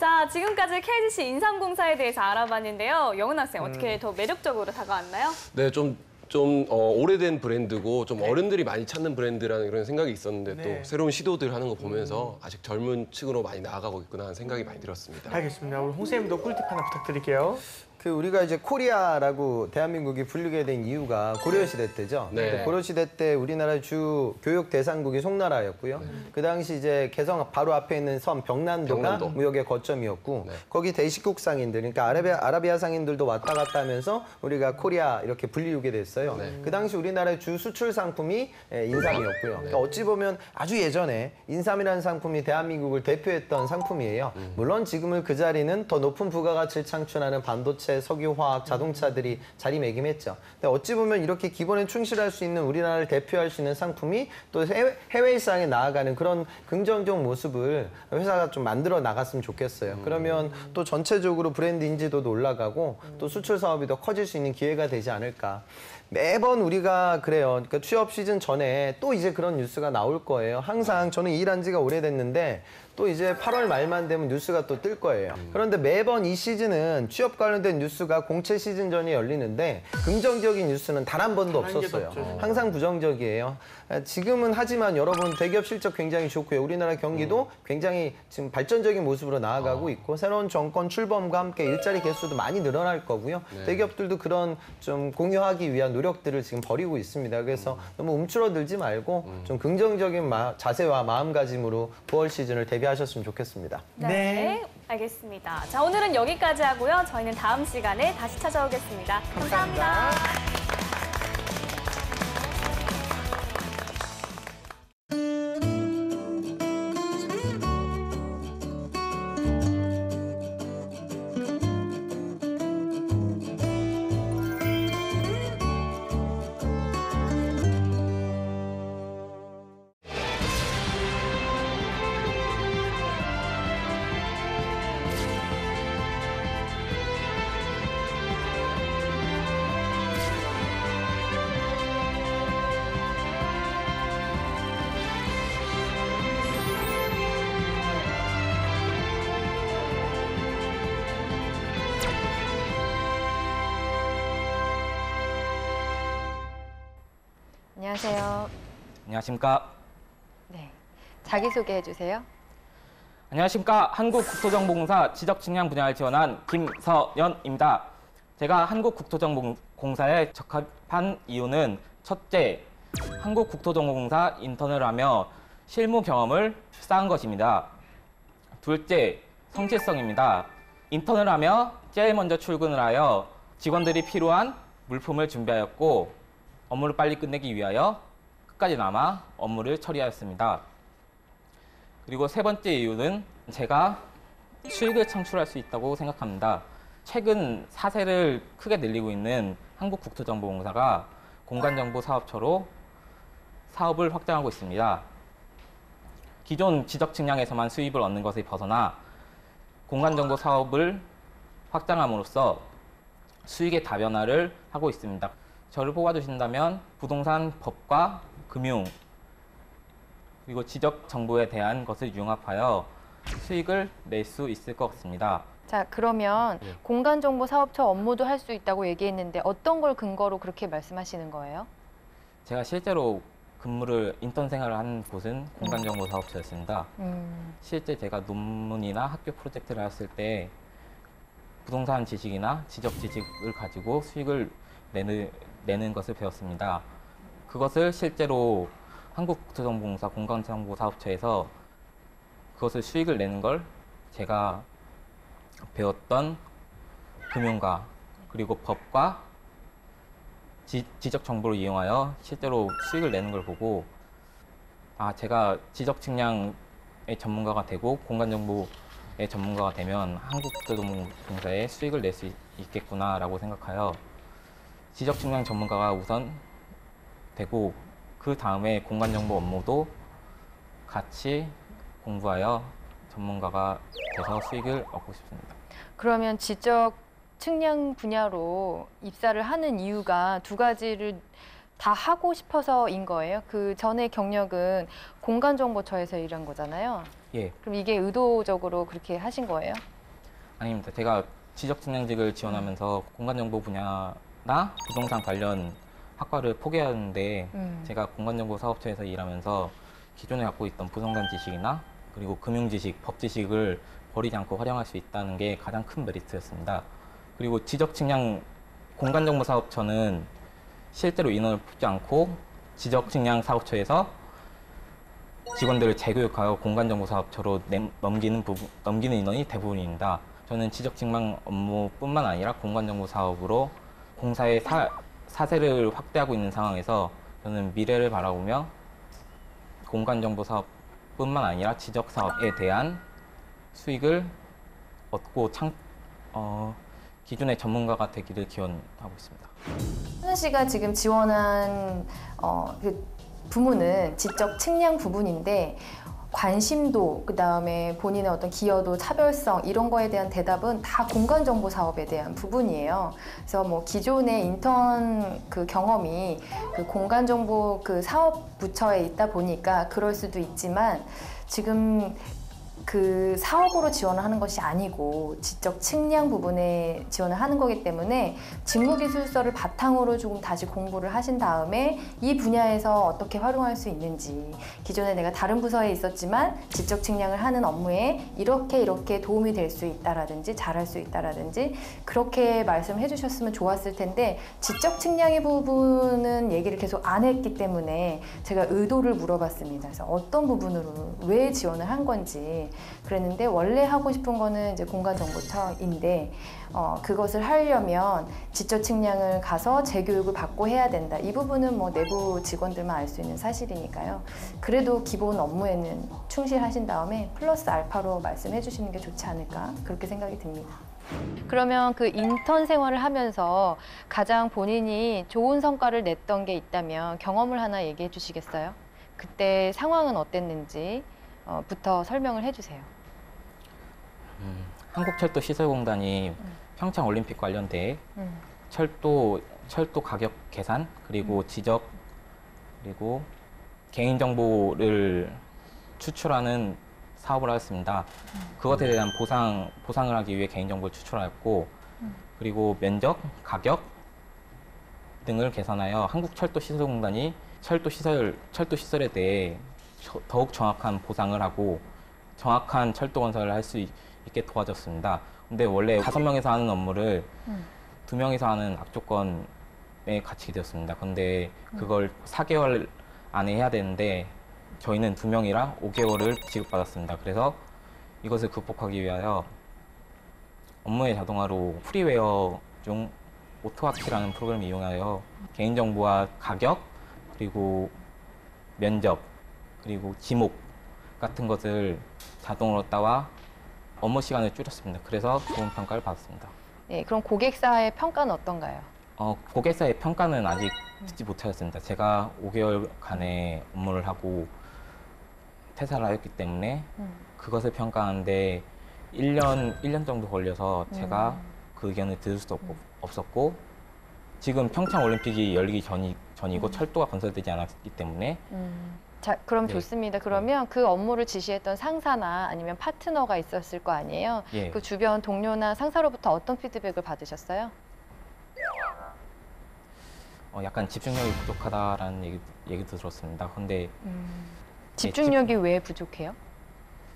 자, 지금까지 KGC 인삼공사에 대해서 알아봤는데요. 영훈 학생 어떻게 더 매력적으로 다가왔나요? 네, 좀, 좀 어, 오래된 브랜드고 좀 어른들이 많이 찾는 브랜드라는 그런 생각이 있었는데 네. 또 새로운 시도들 하는 거 보면서 아직 젊은 층으로 많이 나아가고 있구나 하는 생각이 많이 들었습니다. 알겠습니다. 우리 홍쌤도 꿀팁 하나 부탁드릴게요. 그 우리가 이제 코리아라고 대한민국이 불리게 된 이유가 고려 시대 때죠. 네. 그때 고려 시대 때 우리나라 주 교역 대상국이 송나라였고요. 그 당시 이제 개성 바로 앞에 있는 섬 벽란도가 벽란도. 무역의 거점이었고 네. 거기 대식국 상인들 그러니까 아라비아 아라비아 상인들도 왔다 갔다 하면서 우리가 코리아 이렇게 불리우게 됐어요. 네. 그 당시 우리나라의 주 수출 상품이 예, 인삼이었고요. 그러니까 어찌 보면 아주 예전에 인삼이라는 상품이 대한민국을 대표했던 상품이에요. 물론 지금은 그 자리는 더 높은 부가가치를 창출하는 반도체, 석유화학, 자동차들이 자리매김했죠. 근데 어찌 보면 이렇게 기본에 충실할 수 있는 우리나라를 대표할 수 있는 상품이 또 해외, 해외 시장에 나아가는 그런 긍정적 모습을 회사가 좀 만들어 나갔으면 좋겠어요. 그러면 또 전체적으로 브랜드 인지도도 올라가고 또 수출 사업이 더 커질 수 있는 기회가 되지 않을까. 매번 우리가 그래요. 그러니까 취업 시즌 전에 또 이제 그런 뉴스가 나올 거예요. 항상 저는 일한 지가 오래됐는데 또 이제 8월 말만 되면 뉴스가 또 뜰 거예요. 그런데 매번 이 시즌은 취업 관련된 뉴스가 공채 시즌 전에 열리는데 긍정적인 뉴스는 단 한 번도 없었어요. 항상 부정적이에요. 아, 지금은 하지만 여러분 대기업 실적 굉장히 좋고요. 우리나라 경기도 굉장히 지금 발전적인 모습으로 나아가고 있고 새로운 정권 출범과 함께 일자리 개수도 많이 늘어날 거고요. 대기업들도 그런 좀 공유하기 위한 노력들을 지금 벌이고 있습니다. 그래서 너무 움츠러들지 말고 좀 긍정적인 마- 자세와 마음가짐으로 9월 시즌을 대비하셨으면 좋겠습니다. 네. 알겠습니다. 자, 오늘은 여기까지 하고요. 저희는 다음 시간에 다시 찾아오겠습니다 감사합니다. thank you 안녕하세요. 안녕하십니까. 네. 자기소개해 주세요. 안녕하십니까. 한국국토정보공사 지적측량 분야를 지원한 김서연입니다. 제가 한국국토정보공사에 적합한 이유는 첫째, 한국국토정보공사 인턴을 하며 실무 경험을 쌓은 것입니다. 둘째, 성실성입니다. 인턴을 하며 제일 먼저 출근을 하여 직원들이 필요한 물품을 준비하였고 업무를 빨리 끝내기 위하여 끝까지 남아 업무를 처리하였습니다. 그리고 세 번째 이유는 제가 수익을 창출할 수 있다고 생각합니다. 최근 사세를 크게 늘리고 있는 한국국토정보공사가 공간정보 사업처로 사업을 확장하고 있습니다. 기존 지적 측량에서만 수입을 얻는 것에 벗어나 공간정보 사업을 확장함으로써 수익의 다변화를 하고 있습니다. 저를 뽑아주신다면 부동산 법과 금융 그리고 지적 정보에 대한 것을 융합하여 수익을 낼 수 있을 것 같습니다. 자, 그러면 네. 공간정보 사업처 업무도 할 수 있다고 얘기했는데 어떤 걸 근거로 그렇게 말씀하시는 거예요? 제가 실제로 근무를 인턴 생활을 한 곳은 공간정보 사업처였습니다. 음, 실제 제가 논문이나 학교 프로젝트를 했을 때 부동산 지식이나 지적 지식을 가지고 수익을 내는, 내는 것을 배웠습니다. 그것을 실제로 한국국토정보공사 공간정보사업처에서 그것을 수익을 내는 걸 제가 배웠던 금융과 그리고 법과 지, 지적 정보를 이용하여 실제로 수익을 내는 걸 보고 아 제가 지적 측량의 전문가가 되고 공간 정보의 전문가가 되면 한국국토정보공사에 수익을 낼 수 있겠구나라고 생각하여 지적 측량 전문가가 우선 되고 그 다음에 공간 정보 업무도 같이 공부하여 전문가가 돼서 수익을 얻고 싶습니다. 그러면 지적 측량 분야로 입사를 하는 이유가 두 가지를 다 하고 싶어서인 거예요? 그 전의 경력은 공간 정보처에서 일한 거잖아요. 예, 그럼 이게 의도적으로 그렇게 하신 거예요? 아닙니다. 제가 지적 측량직을 지원하면서 공간 정보 분야 나 부동산 관련 학과를 포기하는데 음. 제가 공간정보 사업처에서 일하면서 기존에 갖고 있던 부동산 지식이나 그리고 금융 지식, 법 지식을 버리지 않고 활용할 수 있다는 게 가장 큰 메리트였습니다. 그리고 지적 측량 공간 정보 사업처는 실제로 인원을 뽑지 않고 지적 측량 사업처에서 직원들을 재교육하여 공간 정보 사업처로 내- 넘기는 부분, 넘기는 인원이 대부분입니다. 저는 지적 측량 업무뿐만 아니라 공간 정보 사업으로 공사의 사, 사세를 확대하고 있는 상황에서 저는 미래를 바라보며 공간정보 사업뿐만 아니라 지적 사업에 대한 수익을 얻고 창, 어, 기존의 전문가가 되기를 기원하고 있습니다. 하늘 씨가 지금 지원한 어, 그 부문은 지적 측량 부분인데 관심도 그다음에 본인의 어떤 기여도 차별성 이런 거에 대한 대답은 다 공간 정보 사업에 대한 부분이에요. 그래서 뭐 기존의 인턴 그 경험이 그 공간 정보 그 사업 부처에 있다 보니까 그럴 수도 있지만 지금 그 사업으로 지원을 하는 것이 아니고 지적 측량 부분에 지원을 하는 거기 때문에 직무기술서를 바탕으로 조금 다시 공부를 하신 다음에 이 분야에서 어떻게 활용할 수 있는지 기존에 내가 다른 부서에 있었지만 지적 측량을 하는 업무에 이렇게 이렇게 도움이 될 수 있다라든지 잘할 수 있다라든지 그렇게 말씀해 주셨으면 좋았을 텐데 지적 측량의 부분은 얘기를 계속 안 했기 때문에 제가 의도를 물어봤습니다. 그래서 어떤 부분으로 왜 지원을 한 건지 그랬는데 원래 하고 싶은 거는 이제 공간정보처인데 어, 그것을 하려면 지적 측량을 가서 재교육을 받고 해야 된다. 이 부분은 뭐 내부 직원들만 알 수 있는 사실이니까요. 그래도 기본 업무에는 충실하신 다음에 플러스 알파로 말씀해 주시는 게 좋지 않을까 그렇게 생각이 듭니다. 그러면 그 인턴 생활을 하면서 가장 본인이 좋은 성과를 냈던 게 있다면 경험을 하나 얘기해 주시겠어요? 그때 상황은 어땠는지 어, 부터 설명을 해주세요. 한국철도 시설공단이 평창 올림픽 관련돼 음. 철도 철도 가격 계산 그리고 지적 그리고 개인 정보를 추출하는 사업을 하였습니다. 그것에 대한 보상 보상을 하기 위해 개인 정보를 추출하였고 그리고 면적, 가격 등을 계산하여 한국철도시설공단이 철도 시설 철도 시설에 대해 저- 더욱 정확한 보상을 하고 정확한 철도 건설을 할 수 있게 도와줬습니다. 근데 원래 다섯 명이서 하는 업무를 음. 두 명이서 하는 악조건에 갇히게 되었습니다. 근데 그걸 4개월 안에 해야 되는데 저희는 두 명이라 5개월을 지급받았습니다. 그래서 이것을 극복하기 위하여 업무의 자동화로 프리웨어 중 AutoHotkey라는 프로그램을 이용하여 개인정보와 가격 그리고 면접 그리고 지목 같은 것을 자동으로 따와 업무 시간을 줄였습니다. 그래서 좋은 평가를 받았습니다. 네, 그럼 고객사의 평가는 어떤가요? 어, 고객사의 평가는 아직 듣지 못하였습니다. 제가 5개월간의 업무를 하고 퇴사를 하였기 때문에 음. 그것을 평가하는데 1년, 1년 정도 걸려서 제가 음. 그 의견을 들을 수도 없고, 없었고 지금 평창 올림픽이 열리기 전이, 전이고 철도가 건설되지 않았기 때문에 음. 자, 그럼 네. 좋습니다. 그러면 그 업무를 지시했던 상사나 아니면 파트너가 있었을 거 아니에요? 예. 그 주변 동료나 상사로부터 어떤 피드백을 받으셨어요? 어, 약간 집중력이 부족하다라는 얘기, 얘기도 들었습니다. 근데 집중력이 왜 부족해요?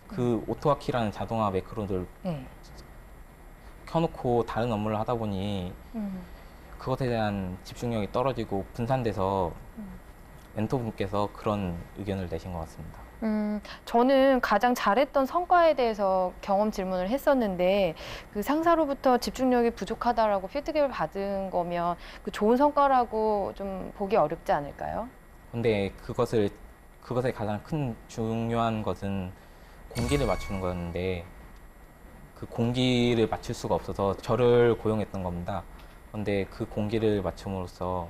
그 오토아키라는 자동화 매크로를 네. 켜놓고 다른 업무를 하다 보니 음. 그것에 대한 집중력이 떨어지고 분산돼서 멘토분께서 그런 의견을 내신 것 같습니다. 음, 저는 가장 잘했던 성과에 대해서 경험 질문을 했었는데 그 상사로부터 집중력이 부족하다라고 피드백을 받은 거면 그 좋은 성과라고 좀 보기 어렵지 않을까요? 근데 그것을 그것의 가장 큰 중요한 것은 공기를 맞추는 거였는데 그 공기를 맞출 수가 없어서 저를 고용했던 겁니다. 근데 그 공기를 맞춤으로써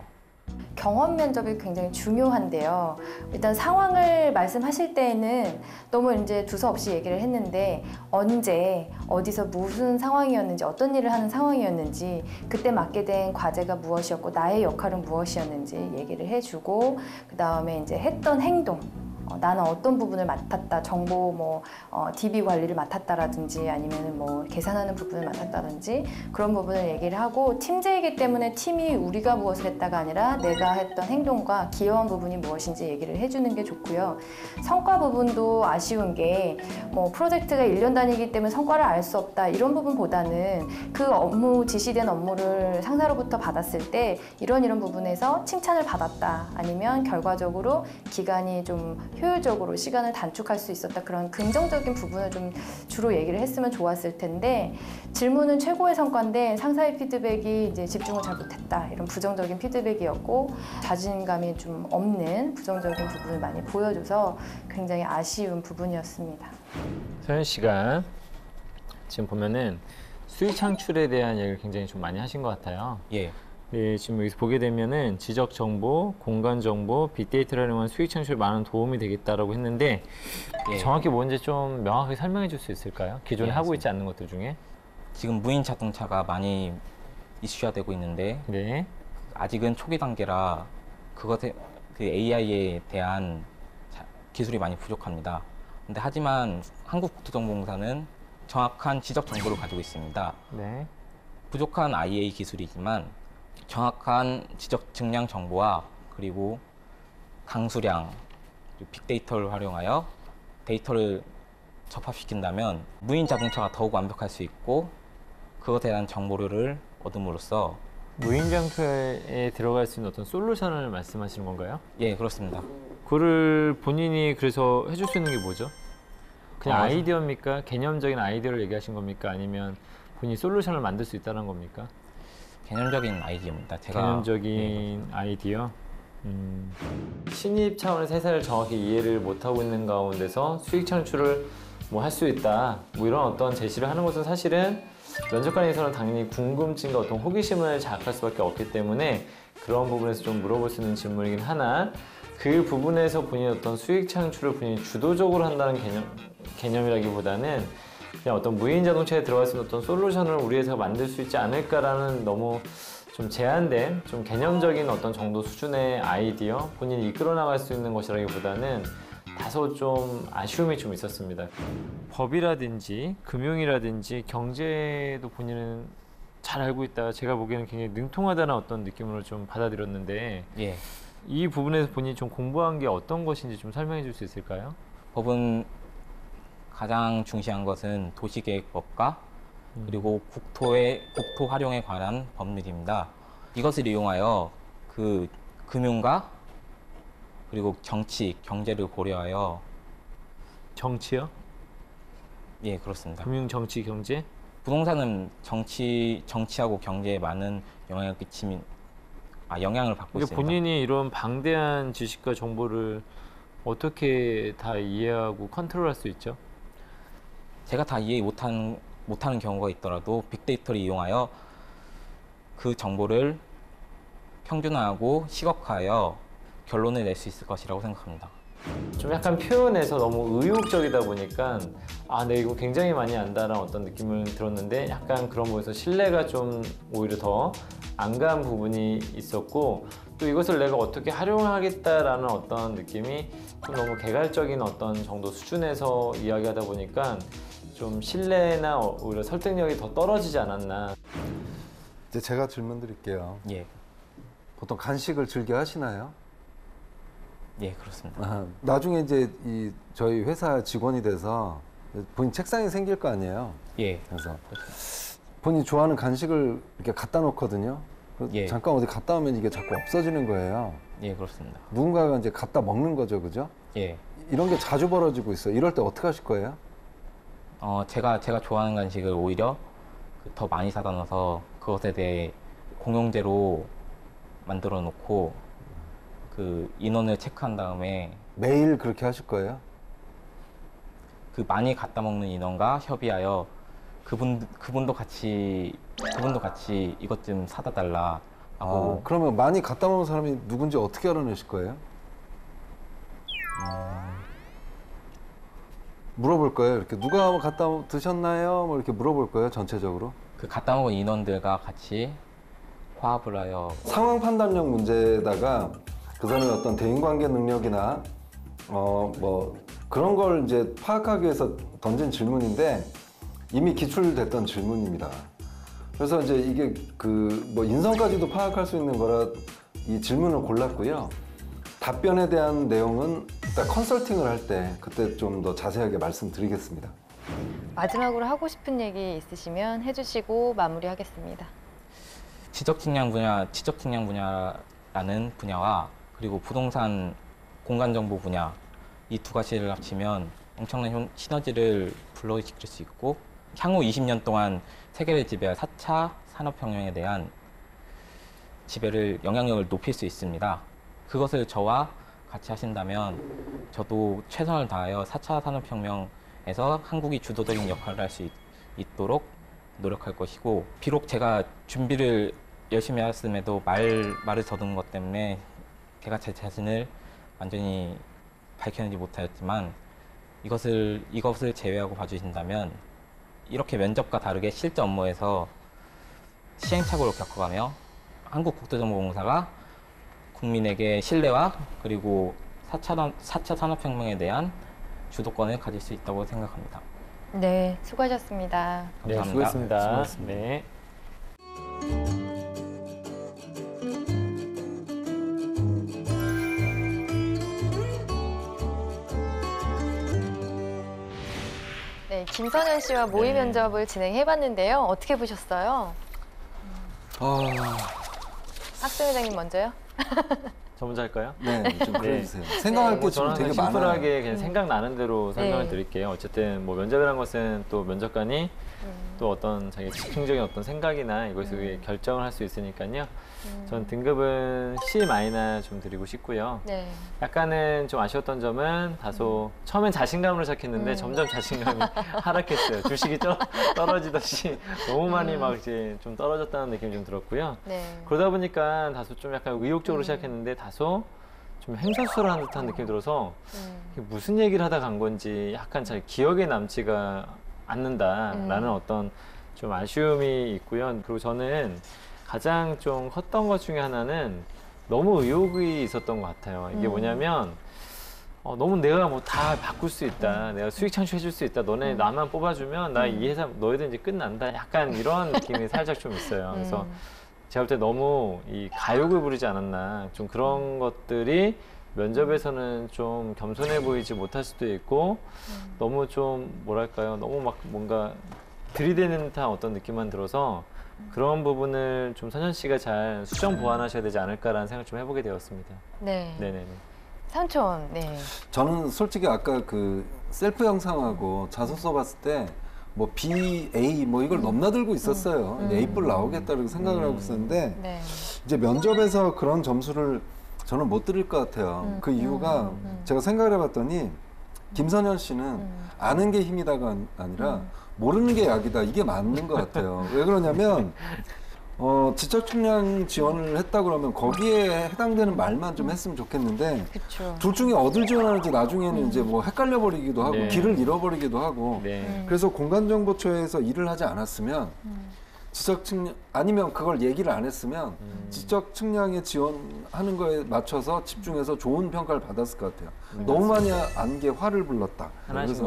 경험 면접이 굉장히 중요한데요. 일단 상황을 말씀하실 때에는 너무 이제 두서없이 얘기를 했는데 언제 어디서 무슨 상황이었는지 어떤 일을 하는 상황이었는지 그때 맡게 된 과제가 무엇이었고 나의 역할은 무엇이었는지 얘기를 해주고 그 다음에 이제 했던 행동 어, 나는 어떤 부분을 맡았다, 정보 뭐 어, DB 관리를 맡았다라든지 아니면 뭐 계산하는 부분을 맡았다든지 그런 부분을 얘기를 하고 팀제이기 때문에 팀이 우리가 무엇을 했다가 아니라 내가 했던 행동과 기여한 부분이 무엇인지 얘기를 해주는 게 좋고요. 성과 부분도 아쉬운 게 뭐 프로젝트가 1년 단위이기 때문에 성과를 알 수 없다 이런 부분보다는 그 업무 지시된 업무를 상사로부터 받았을 때 이런 이런 부분에서 칭찬을 받았다 아니면 결과적으로 기간이 좀 효율적으로 시간을 단축할 수 있었다 그런 긍정적인 부분을 좀 주로 얘기를 했으면 좋았을 텐데 질문은 최고의 성과인데 상사의 피드백이 이제 집중을 잘 못했다 이런 부정적인 피드백이었고 자신감이 좀 없는 부정적인 부분을 많이 보여줘서 굉장히 아쉬운 부분이었습니다. 서현 씨가 지금 보면은 수익 창출에 대한 얘기를 굉장히 좀 많이 하신 것 같아요. 예. 네, 지금 여기서 보게 되면은 지적 정보, 공간 정보, 빅데이터를 활용한 수익 창출에 많은 도움이 되겠다라고 했는데 예. 정확히 뭔지 좀 명확하게 설명해 줄 수 있을까요? 기존에 예, 하고 있지 않는 것들 중에. 지금 무인 자동차가 많이 이슈화 되고 있는데 네. 아직은 초기 단계라 그것에 그 AI에 대한 자- 기술이 많이 부족합니다. 근데 하지만 한국국토정보공사는 정확한 지적 정보를 가지고 있습니다. 네. 부족한 IA 기술이지만 정확한 지적 증량 정보와 그리고 강수량, 그리고 빅데이터를 활용하여 데이터를 접합시킨다면 무인 자동차가 더욱 완벽할 수 있고 그것에 대한 정보를 얻음으로써 무인 장소에 들어갈 수 있는 어떤 솔루션을 말씀하시는 건가요? 예 그렇습니다. 그거를 본인이 그래서 해줄 수 있는 게 뭐죠? 그냥 어, 아이디어입니까? 개념적인 아이디어를 얘기하신 겁니까? 아니면 본인이 솔루션을 만들 수 있다는 겁니까? 개념적인 아이디어입니다. 제가 개념적인 아이디어. 음. 신입 차원에서 회사를 정확히 이해를 못하고 있는 가운데서 수익 창출을 뭐 할 수 있다. 뭐 이런 어떤 제시를 하는 것은 사실은 면접관에서는 당연히 궁금증과 어떤 호기심을 자극할 수밖에 없기 때문에 그런 부분에서 좀 물어볼 수 있는 질문이긴 하나 그 부분에서 본인의 어떤 수익 창출을 본인이 주도적으로 한다는 개념, 개념이라기보다는 그냥 어떤 무인 자동차에 들어갈 수 있는 어떤 솔루션을 우리 회사가 만들 수 있지 않을까라는 너무 좀 제한된 좀 개념적인 어떤 정도 수준의 아이디어 본인이 이끌어 나갈 수 있는 것이라기보다는 다소 좀 아쉬움이 좀 있었습니다. 법이라든지 금융이라든지 경제도 본인은 잘 알고 있다. 제가 보기에는 굉장히 능통하다는 어떤 느낌으로 좀 받아들였는데 예. 이 부분에서 본인이 좀 공부한 게 어떤 것인지 좀 설명해 줄 수 있을까요? 법은 가장 중시한 것은 도시계획법과 그리고 국토의 국토 활용에 관한 법률입니다. 이것을 이용하여 그 금융과 그리고 정치, 경제를 고려하여 정치요? 예, 그렇습니다. 금융, 정치, 경제? 부동산은 정치, 정치하고 경제에 많은 영향을 끼치는 아, 영향을 받고 이게 있습니다. 본인이 이런 방대한 지식과 정보를 어떻게 다 이해하고 컨트롤할 수 있죠? 제가 다 이해 못하는 못하는 경우가 있더라도 빅데이터를 이용하여 그 정보를 평준화하고 시각화하여 결론을 낼 수 있을 것이라고 생각합니다. 좀 약간 표현에서 너무 의욕적이다 보니까 아, 내 이거 굉장히 많이 안다라는 어떤 느낌을 들었는데 약간 그런 부분에서 신뢰가 좀 오히려 더 안 간 부분이 있었고 또 이것을 내가 어떻게 활용하겠다라는 어떤 느낌이 좀 너무 개괄적인 어떤 정도 수준에서 이야기하다 보니까 좀 신뢰나 오히려 설득력이 더 떨어지지 않았나. 이제 제가 질문 드릴게요. 예. 보통 간식을 즐겨 하시나요? 예, 그렇습니다. 아, 나중에 이제 이 저희 회사 직원이 돼서 본인 책상이 생길 거 아니에요. 예. 그래서 본인 좋아하는 간식을 이렇게 갖다 놓거든요. 그 예. 잠깐 어디 갔다 오면 이게 자꾸 없어지는 거예요. 예, 그렇습니다. 누군가가 이제 갖다 먹는 거죠, 그죠? 예. 이런 게 자주 벌어지고 있어요. 이럴 때 어떻게 하실 거예요? 어, 제가 제가 좋아하는 간식을 오히려 그더 많이 사다 놔서 그것에 대해 공용제로 만들어 놓고 그 인원을 체크한 다음에 매일 그렇게 하실 거예요? 그 많이 갖다 먹는 인원과 협의하여 그분 그분도 같이 그분도 같이 이것 좀 사다 달라 아, 하고 그러면 많이 갖다 먹는 사람이 누군지 어떻게 알아내실 거예요? 물어볼 거예요. 이렇게 누가 뭐 갖다 드셨나요? 뭐 이렇게 물어볼 거예요. 전체적으로. 그 갖다 먹은 인원들과 같이 화합을 하여 상황 판단력 문제에다가 그 사람의 어떤 대인관계 능력이나 어 뭐 그런 걸 이제 파악하기 위해서 던진 질문인데 이미 기출됐던 질문입니다. 그래서 이제 이게 그 뭐 인성까지도 파악할 수 있는 거라 이 질문을 골랐고요. 답변에 대한 내용은 이따 컨설팅을 할 때 그때 좀 더 자세하게 말씀드리겠습니다. 마지막으로 하고 싶은 얘기 있으시면 해주시고 마무리하겠습니다. 지적 측량 분야, 지적 측량 분야라는 분야와 그리고 부동산 공간 정보 분야 이 두 가지를 합치면 엄청난 효- 시너지를 불러일으킬 수 있고 향후 20년 동안 세계를 지배할 4차 산업혁명에 대한 지배를 영향력을 높일 수 있습니다. 그것을 저와 같이 하신다면 저도 최선을 다하여 4차 산업혁명에서 한국이 주도적인 역할을 할 수 있도록 노력할 것이고 비록 제가 준비를 열심히 했음에도 말 말을 더듬은 것 때문에 제가 제 자신을 완전히 밝혀내지 못하였지만 이것을 이것을 제외하고 봐주신다면 이렇게 면접과 다르게 실제 업무에서 시행착오를 겪어가며 한국국도정보공사가 국민에게 신뢰와 그리고 4차, 4차 산업혁명에 대한 주도권을 가질 수 있다고 생각합니다. 네, 수고하셨습니다. 네, 감사합니다. 수고했습니다. 수고하셨습니다. 네. 네, 김선현 씨와 모의 면접을 진행해봤는데요. 어떻게 보셨어요? 아, 학생회장님 먼저요. 저 먼저 할까요? 네, 좀 그려주세요. 생각할 거 지금 저는 되게 심플하게 많아요. 그냥 음. 생각나는 대로 설명을 네. 드릴게요. 어쨌든 뭐 면접이라는 것은 또 면접관이 음. 또 어떤 자기 집중적인 어떤 생각이나 이것을 위해 결정을 할 수 있으니까요. 음. 전 등급은 C 마이너 좀 드리고 싶고요. 네. 약간은 좀 아쉬웠던 점은 다소 처음엔 자신감으로 시작했는데 음. 점점 자신감이 하락했어요. 주식이 쪄- 떨어지듯이 너무 많이 음. 막 이제 좀 떨어졌다는 느낌이 좀 들었고요. 네. 그러다 보니까 다소 좀 약간 의욕적으로 음. 시작했는데 다소 좀 햄사수를 한 듯한 느낌이 들어서 음. 이게 무슨 얘기를 하다 간 건지 약간 잘 기억에 남지가 않는다라는 음. 어떤 좀 아쉬움이 있고요. 그리고 저는 가장 좀 컸던 것 중에 하나는 너무 의욕이 있었던 것 같아요. 이게 음. 뭐냐면 어, 너무 내가 뭐 다 바꿀 수 있다. 내가 수익 창출해줄 수 있다. 너네 음. 나만 뽑아주면 나이 음. 회사 너희들 이제 끝난다. 약간 이런 느낌이 살짝 좀 있어요. 그래서 음. 제가 볼 때 너무 이 가욕을 부리지 않았나. 좀 그런 것들이 면접에서는 좀 겸손해 보이지 못할 수도 있고 너무 좀 뭐랄까요. 너무 막 뭔가 들이대는 듯한 어떤 느낌만 들어서 그런 부분을 좀 선현 씨가 잘 수정 보완하셔야 되지 않을까라는 생각 좀 해보게 되었습니다. 네. 네네네. 삼촌, 네. 저는 솔직히 아까 그 셀프 영상하고 자소 써봤을 때 뭐 B, A 뭐 이걸 넘나들고 있었어요. 음. A 뿔 나오겠다고 생각을 하고 있었는데 네. 이제 면접에서 그런 점수를 저는 못 드릴 것 같아요. 음, 그 이유가 제가 생각을 해봤더니 김선현 씨는 음. 아는 게 힘이다가 아니- 아니라 모르는 게 약이다. 이게 맞는 것 같아요. 왜 그러냐면 어, 지적 측량 지원을 했다 그러면 거기에 해당되는 말만 좀 했으면 좋겠는데 그쵸. 둘 중에 어딜 지원하는지 나중에는 이제 뭐 헷갈려 버리기도 하고 네. 길을 잃어버리기도 하고 네. 그래서 공간정보처에서 일을 하지 않았으면 지적 측량 아니면 그걸 얘기를 안 했으면 지적 측량에 지원하는 거에 맞춰서 집중해서 좋은 평가를 받았을 것 같아요. 너무 많이 안 게 화를 불렀다.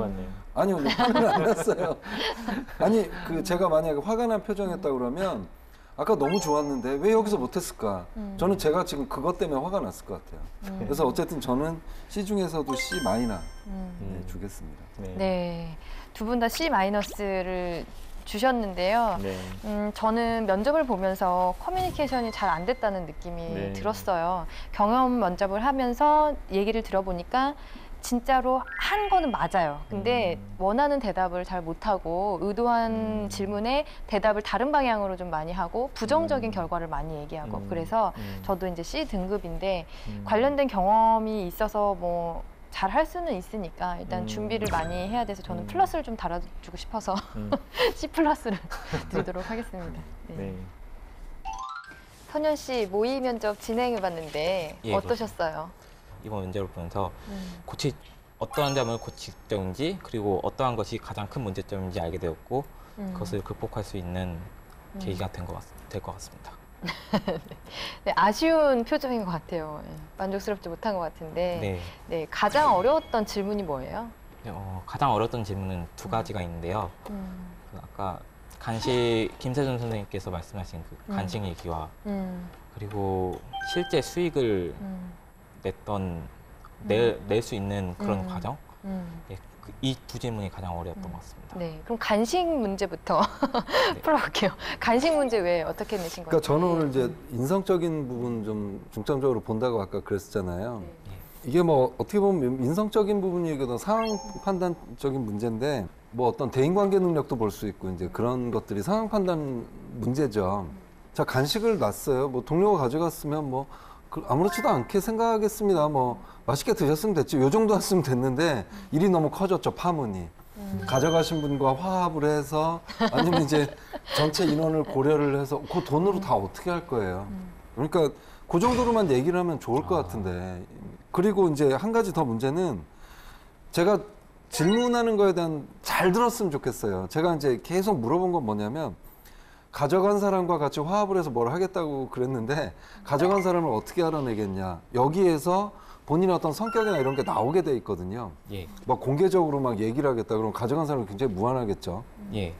같네요. 아니요, 뭐 화는 안 났어요. 아니 그 제가 만약에 화가 난 표정이었다 그러면 아까 너무 좋았는데 왜 여기서 못했을까? 저는 제가 지금 그것 때문에 화가 났을 것 같아요. 음. 그래서 어쨌든 저는 C 중에서도 C 마이너 음. 네, 주겠습니다. 네. 두분 다 C 마이너스를 주셨는데요. 네. 음, 저는 면접을 보면서 커뮤니케이션이 잘 안 됐다는 느낌이 네. 들었어요. 경험 면접을 하면서 얘기를 들어보니까 진짜로 한 거는 맞아요. 근데 원하는 대답을 잘 못하고 의도한 질문에 대답을 다른 방향으로 좀 많이 하고 부정적인 결과를 많이 얘기하고 음. 그래서 음. 저도 이제 C 등급인데 음. 관련된 경험이 있어서 뭐 잘 할 수는 있으니까 일단 음. 준비를 많이 해야 돼서 저는 플러스를 좀 달아주고 싶어서 음. C 플러스를 드리도록 하겠습니다. 네. 네. 선현 씨 모의 면접 진행해봤는데 예, 어떠셨어요? 이번 면접을 보면서 음. 고치 어떠한 점을 고칠 점인지 그리고 어떠한 것이 가장 큰 문제점인지 알게 되었고 음. 그것을 극복할 수 있는 음. 계기가 된 것 될 것 같습니다. 네, 아쉬운 표정인 것 같아요. 예, 만족스럽지 못한 것 같은데 네. 네, 가장 어려웠던 질문이 뭐예요? 어, 가장 어려웠던 질문은 두 가지가 있는데요. 음. 그 아까 간식 김세준 선생님께서 말씀하신 그 음. 간식 얘기와 음. 그리고 실제 수익을 음. 냈던 낼 수 있는 그런 음. 과정 음. 네, 이두 질문이 가장 어려웠던 것 같습니다. 네, 그럼 간식 문제부터 풀어볼게요. 간식 문제 왜 어떻게 내신 거예요? 그러니까 저는 오늘 이제 인성적인 부분 좀 중점적으로 본다고 아까 그랬었잖아요. 이게 뭐 어떻게 보면 인성적인 부분이거든 상황 판단적인 문제인데 뭐 어떤 대인관계 능력도 볼 수 있고 이제 그런 것들이 상황 판단 문제죠. 자 간식을 놨어요. 뭐 동료가 가져갔으면 뭐그 아무렇지도 않게 생각하겠습니다. 뭐 맛있게 드셨으면 됐지. 요 정도 했으면 됐는데 일이 너무 커졌죠 파문이. 가져가신 분과 화합을 해서 아니면 이제 전체 인원을 고려를 해서 그 돈으로 다 어떻게 할 거예요. 그러니까 그 정도로만 얘기를 하면 좋을 것 같은데 그리고 이제 한 가지 더 문제는 제가 질문하는 거에 대한 잘 들었으면 좋겠어요. 제가 이제 계속 물어본 건 뭐냐면 가져간 사람과 같이 화합을 해서 뭘 하겠다고 그랬는데 가져간 사람을 어떻게 알아내겠냐. 여기에서 본인의 어떤 성격이나 이런 게 나오게 돼 있거든요. 예. 막 공개적으로 막 얘기를 하겠다 그러면 가져간 사람은 굉장히 무한하겠죠. 예.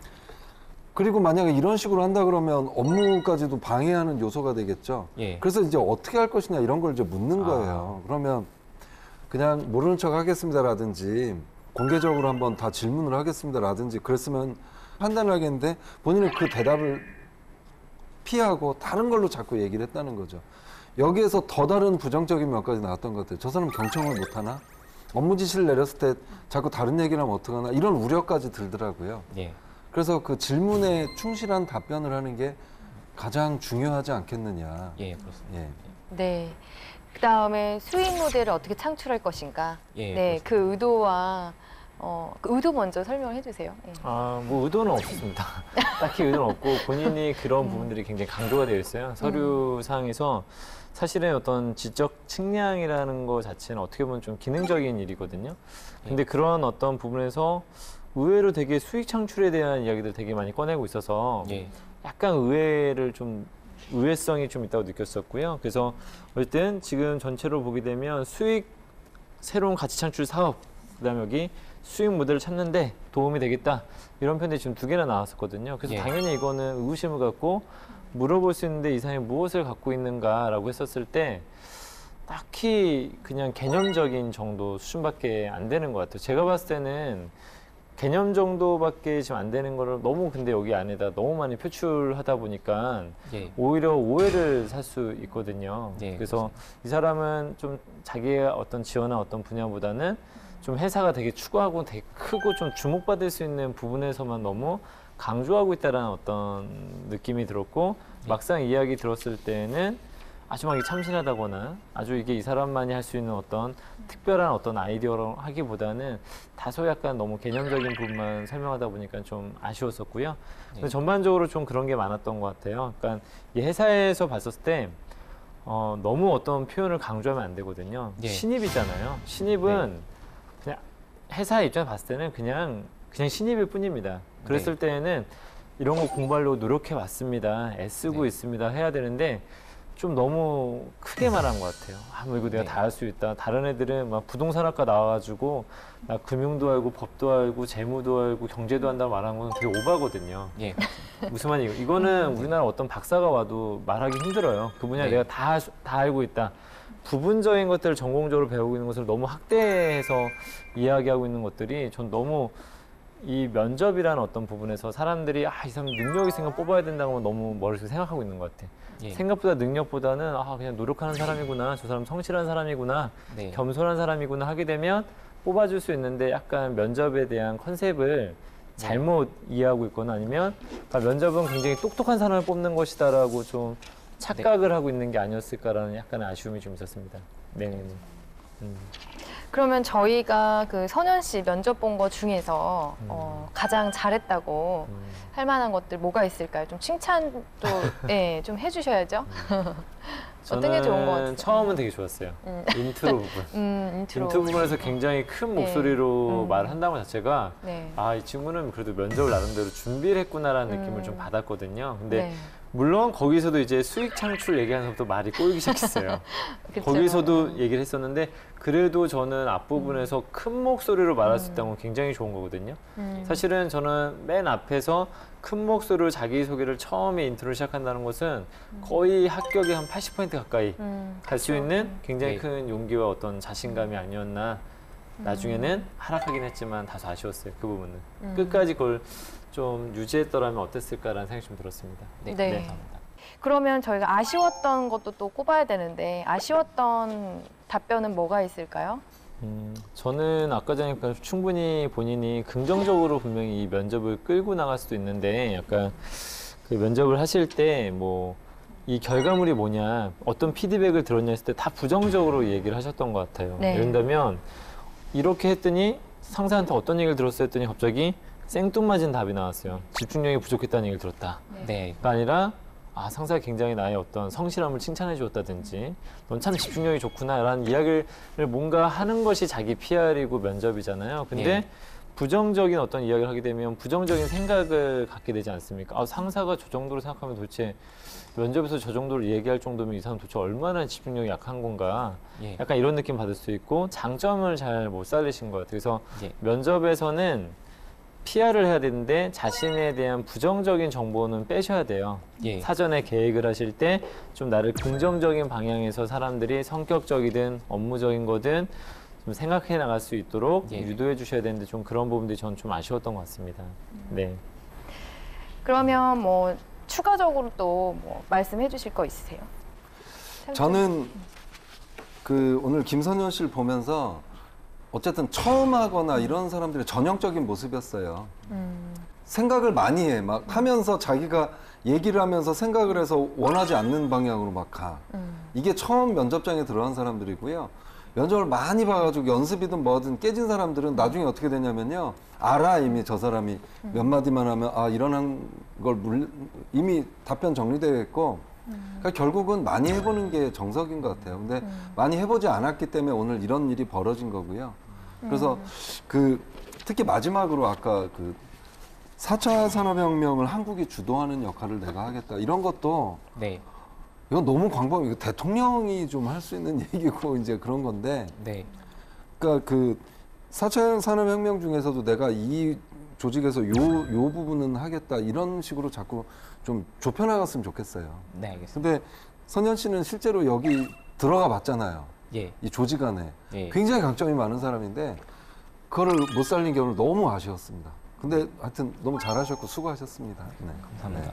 그리고 만약에 이런 식으로 한다 그러면 업무까지도 방해하는 요소가 되겠죠. 예. 그래서 이제 어떻게 할 것이냐 이런 걸 이제 묻는 거예요. 그러면 그냥 모르는 척 하겠습니다라든지 공개적으로 한번 다 질문을 하겠습니다라든지 그랬으면 판단을 하겠는데 본인은 그 대답을 피하고 다른 걸로 자꾸 얘기를 했다는 거죠. 여기에서 더 다른 부정적인 면까지 나왔던 것 같아요. 저 사람 경청을 못하나? 업무 지시를 내렸을 때 자꾸 다른 얘기를 하면 어떡하나? 이런 우려까지 들더라고요. 예. 그래서 그 질문에 충실한 답변을 하는 게 가장 중요하지 않겠느냐. 예, 그렇습니다. 예. 네. 그 다음에 수익 모델을 어떻게 창출할 것인가? 예, 네, 그 의도와 어, 그 의도 먼저 설명을 해주세요. 예. 아, 뭐 의도는 없었습니다. 딱히 의도는 없고 본인이 그런 부분들이 굉장히 강조가 되어 있어요. 서류상에서 사실은 어떤 지적 측량이라는 것 자체는 어떻게 보면 좀 기능적인 일이거든요. 근데 그런 어떤 부분에서 의외로 되게 수익 창출에 대한 이야기들 되게 많이 꺼내고 있어서 예. 약간 의외를 좀 의외성이 좀 있다고 느꼈었고요. 그래서 어쨌든 지금 전체로 보게 되면 수익 새로운 가치 창출 사업 그다음에 여기 수익 모델을 찾는데 도움이 되겠다 이런 편들이 지금 두 개나 나왔었거든요. 그래서 예. 당연히 이거는 의구심을 갖고 물어볼 수 있는데 이 사람이 무엇을 갖고 있는가라고 했었을 때 딱히 그냥 개념적인 정도 수준밖에 안 되는 것 같아요. 제가 봤을 때는 개념 정도밖에 지금 안 되는 거를 너무 근데 여기 안에다 너무 많이 표출하다 보니까 예. 오히려 오해를 살 수 있거든요. 예, 그래서 이 사람은 좀 자기의 어떤 지원한 어떤 분야보다는 좀 회사가 되게 추구하고 되게 크고 좀 주목받을 수 있는 부분에서만 너무 강조하고 있다라는 어떤 느낌이 들었고 막상 이야기 들었을 때는 아주 막 참신하다거나 아주 이게 이 사람만이 할 수 있는 어떤 특별한 어떤 아이디어로 하기보다는 다소 약간 너무 개념적인 부분만 설명하다 보니까 좀 아쉬웠었고요. 그래서 전반적으로 좀 그런 게 많았던 것 같아요. 그러니까 이 회사에서 봤었을 때 어, 너무 어떤 표현을 강조하면 안 되거든요. 예. 신입이잖아요. 신입은 그냥 회사 입장에서 봤을 때는 그냥 그냥 신입일 뿐입니다. 그랬을 때에는 이런 거 공부하려고 노력해 왔습니다. 애쓰고 있습니다. 해야 되는데 좀 너무 크게 말한 것 같아요. 아, 뭐 이거 내가 다할 수 있다. 다른 애들은 막 부동산학과 나와가지고 나 금융도 알고 법도 알고 재무도 알고 경제도 한다고 말하는 건 되게 오바거든요. 예. 무슨 말이에요? 이거는 우리나라 어떤 박사가 와도 말하기 힘들어요. 그 분야 네. 내가 다, 다 알고 있다. 부분적인 것들을 전공적으로 배우고 있는 것을 너무 학대해서 이야기하고 있는 것들이 전 너무 이 면접이라는 어떤 부분에서 사람들이 아, 이 사람 능력 있으니까 뽑아야 된다고 너무 머릿속에 생각하고 있는 것 같아. 예. 생각보다 능력보다는 아, 그냥 노력하는 사람이구나. 저 사람 성실한 사람이구나. 네. 겸손한 사람이구나 하게 되면 뽑아줄 수 있는데 약간 면접에 대한 컨셉을 잘못 이해하고 있거나 아니면 아, 면접은 굉장히 똑똑한 사람을 뽑는 것이다라고 좀 착각을 하고 있는 게 아니었을까라는 약간의 아쉬움이 좀 있었습니다. 네. 네. 음. 그러면 저희가 그 선현 씨 면접 본 거 중에서 음. 어, 가장 잘했다고 할 만한 것들 뭐가 있을까요? 좀 칭찬도 예, 좀 해주셔야죠. 어떤 게 좋은 것 같아요? 처음은 되게 좋았어요. 음. 인트로 부분. 음, intro. intro 부분에서 굉장히 큰 네. 목소리로 음. 말을 한다는 것 자체가 네. 아, 이 친구는 그래도 면접을 나름대로 준비를 했구나라는 느낌을 음. 좀 받았거든요. 근데 네. 물론 거기서도 이제 수익 창출 얘기하면서부터 말이 꼬이기 시작했어요. 거기서도 얘기를 했었는데 그래도 저는 앞부분에서 큰 목소리로 말할 수 있다는 건 굉장히 좋은 거거든요. 음. 사실은 저는 맨 앞에서 큰 목소리로 자기소개를 처음에 인트로를 시작한다는 것은 거의 합격의 한80% 가까이 음, 갈수 그쵸. 있는 굉장히 네. 큰 용기와 어떤 자신감이 아니었나. 나중에는 하락하긴 했지만 다소 아쉬웠어요. 그 부분은. 음. 끝까지 그걸 좀 유지했더라면 어땠을까라는 생각이 좀 들었습니다. 네. 그러면 저희가 아쉬웠던 것도 또 꼽아야 되는데 아쉬웠던 답변은 뭐가 있을까요? 음, 저는 아까 전에 그 충분히 본인이 긍정적으로 분명히 이 면접을 끌고 나갈 수도 있는데 약간 그 면접을 하실 때 뭐 이 결과물이 뭐냐 어떤 피드백을 들었냐 했을 때 다 부정적으로 얘기를 하셨던 것 같아요. 네. 예를 들면 이렇게 했더니 상사한테 어떤 얘기를 들었어요 했더니 갑자기 생뚱맞은 답이 나왔어요. 집중력이 부족했다는 얘기를 들었다. 네. 가 아니라 아 상사가 굉장히 나의 어떤 성실함을 칭찬해 주었다든지 넌 참 집중력이 좋구나 라는 이야기를 뭔가 하는 것이 자기 PR이고 면접이잖아요. 근데 예. 부정적인 어떤 이야기를 하게 되면 부정적인 생각을 갖게 되지 않습니까? 아, 상사가 저 정도로 생각하면 도대체 면접에서 저 정도로 얘기할 정도면 이 사람 도대체 얼마나 집중력이 약한 건가? 예. 약간 이런 느낌 받을 수 있고 장점을 잘 못 살리신 것 같아요. 그래서 예. 면접에서는 PR을 해야 되는데 자신에 대한 부정적인 정보는 빼셔야 돼요. 예. 사전에 계획을 하실 때 좀 나를 긍정적인 방향에서 사람들이 성격적이든 업무적인 거든 좀 생각해 나갈 수 있도록 예. 유도해 주셔야 되는데 좀 그런 부분들이 전 좀 아쉬웠던 것 같습니다. 네. 그러면 뭐 추가적으로 또 뭐 말씀해 주실 거 있으세요? 저는 그 오늘 김선현 씨를 보면서 어쨌든 처음 하거나 이런 사람들의 전형적인 모습이었어요. 음, 생각을 많이 해. 막 하면서 자기가 얘기를 하면서 생각을 해서 원하지 않는 방향으로 막 가. 음. 이게 처음 면접장에 들어간 사람들이고요. 면접을 많이 봐가지고 연습이든 뭐든 깨진 사람들은 나중에 어떻게 되냐면요. 알아, 이미 저 사람이 몇 마디만 하면 아, 이런 걸 물, 이미 답변 정리되어 있고 그러니까 결국은 많이 해보는 게 정석인 것 같아요. 근데 많이 해보지 않았기 때문에 오늘 이런 일이 벌어진 거고요. 그래서 그 특히 마지막으로 아까 그 4차 산업혁명을 한국이 주도하는 역할을 내가 하겠다. 이런 것도 네. 이건 너무 광범, 이거 대통령이 좀 할 수 있는 얘기고 이제 그런 건데. 네. 그러니까 그 4차 산업혁명 중에서도 내가 이 조직에서 요, 요 부분은 하겠다. 이런 식으로 자꾸 좀 좁혀나갔으면 좋겠어요. 네, 알겠습니다. 근데 선현 씨는 실제로 여기 들어가 봤잖아요. 예. 이 조직 안에. 예. 굉장히 강점이 많은 사람인데 그거를 못 살린 게 오늘 너무 아쉬웠습니다. 근데 하여튼 너무 잘하셨고 수고하셨습니다. 네. 감사합니다.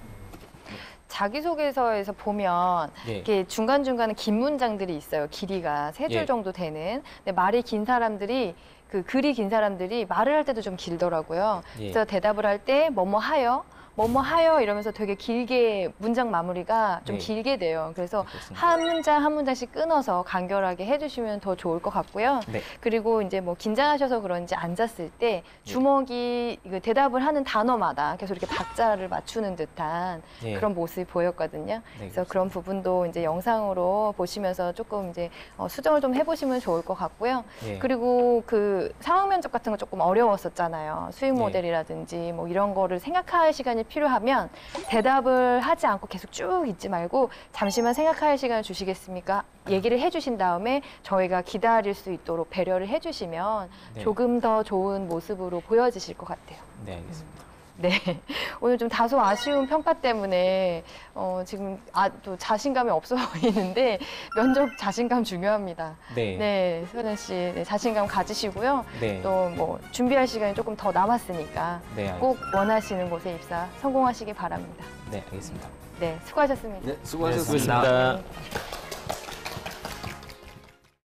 자기소개서에서 보면 예. 이렇게 중간중간에 긴 문장들이 있어요. 길이가 세줄 예. 정도 되는. 근데 말이 긴 사람들이 그 글이 긴 사람들이 말을 할 때도 좀 길더라고요. 예. 그래서 대답을 할 때 뭐뭐 하여 뭐뭐 하여 이러면서 되게 길게 문장 마무리가 좀 예. 길게 돼요. 그래서 그렇습니다. 한 문장 한 문장씩 끊어서 간결하게 해주시면 더 좋을 것 같고요. 네. 그리고 이제 뭐 긴장하셔서 그런지 앉았을 때 주먹이 이거 대답을 하는 단어마다 계속 이렇게 박자를 맞추는 듯한 예. 그런 모습이 보였거든요. 네, 그래서 그런 부분도 이제 영상으로 보시면서 조금 이제 어, 수정을 좀 해보시면 좋을 것 같고요. 예. 그리고 그 상황 면접 같은 거 조금 어려웠었잖아요. 수익 네. 모델이라든지 뭐 이런 거를 생각할 시간이 필요하면 대답을 하지 않고 계속 쭉 있지 말고 잠시만 생각할 시간을 주시겠습니까? 얘기를 해주신 다음에 저희가 기다릴 수 있도록 배려를 해주시면 네. 조금 더 좋은 모습으로 보여지실 것 같아요. 네, 알겠습니다. 네. 오늘 좀 다소 아쉬운 평가 때문에 어, 지금 아, 또 자신감이 없어 보이는데 면접 자신감 중요합니다. 네. 네, 서현 씨 네, 자신감 가지시고요. 네. 또 뭐 준비할 시간이 조금 더 남았으니까 네. 꼭 원하시는 곳에 입사 성공하시기 바랍니다. 네, 알겠습니다. 네, 수고하셨습니다. 네, 수고하셨습니다. 수고하셨습니다.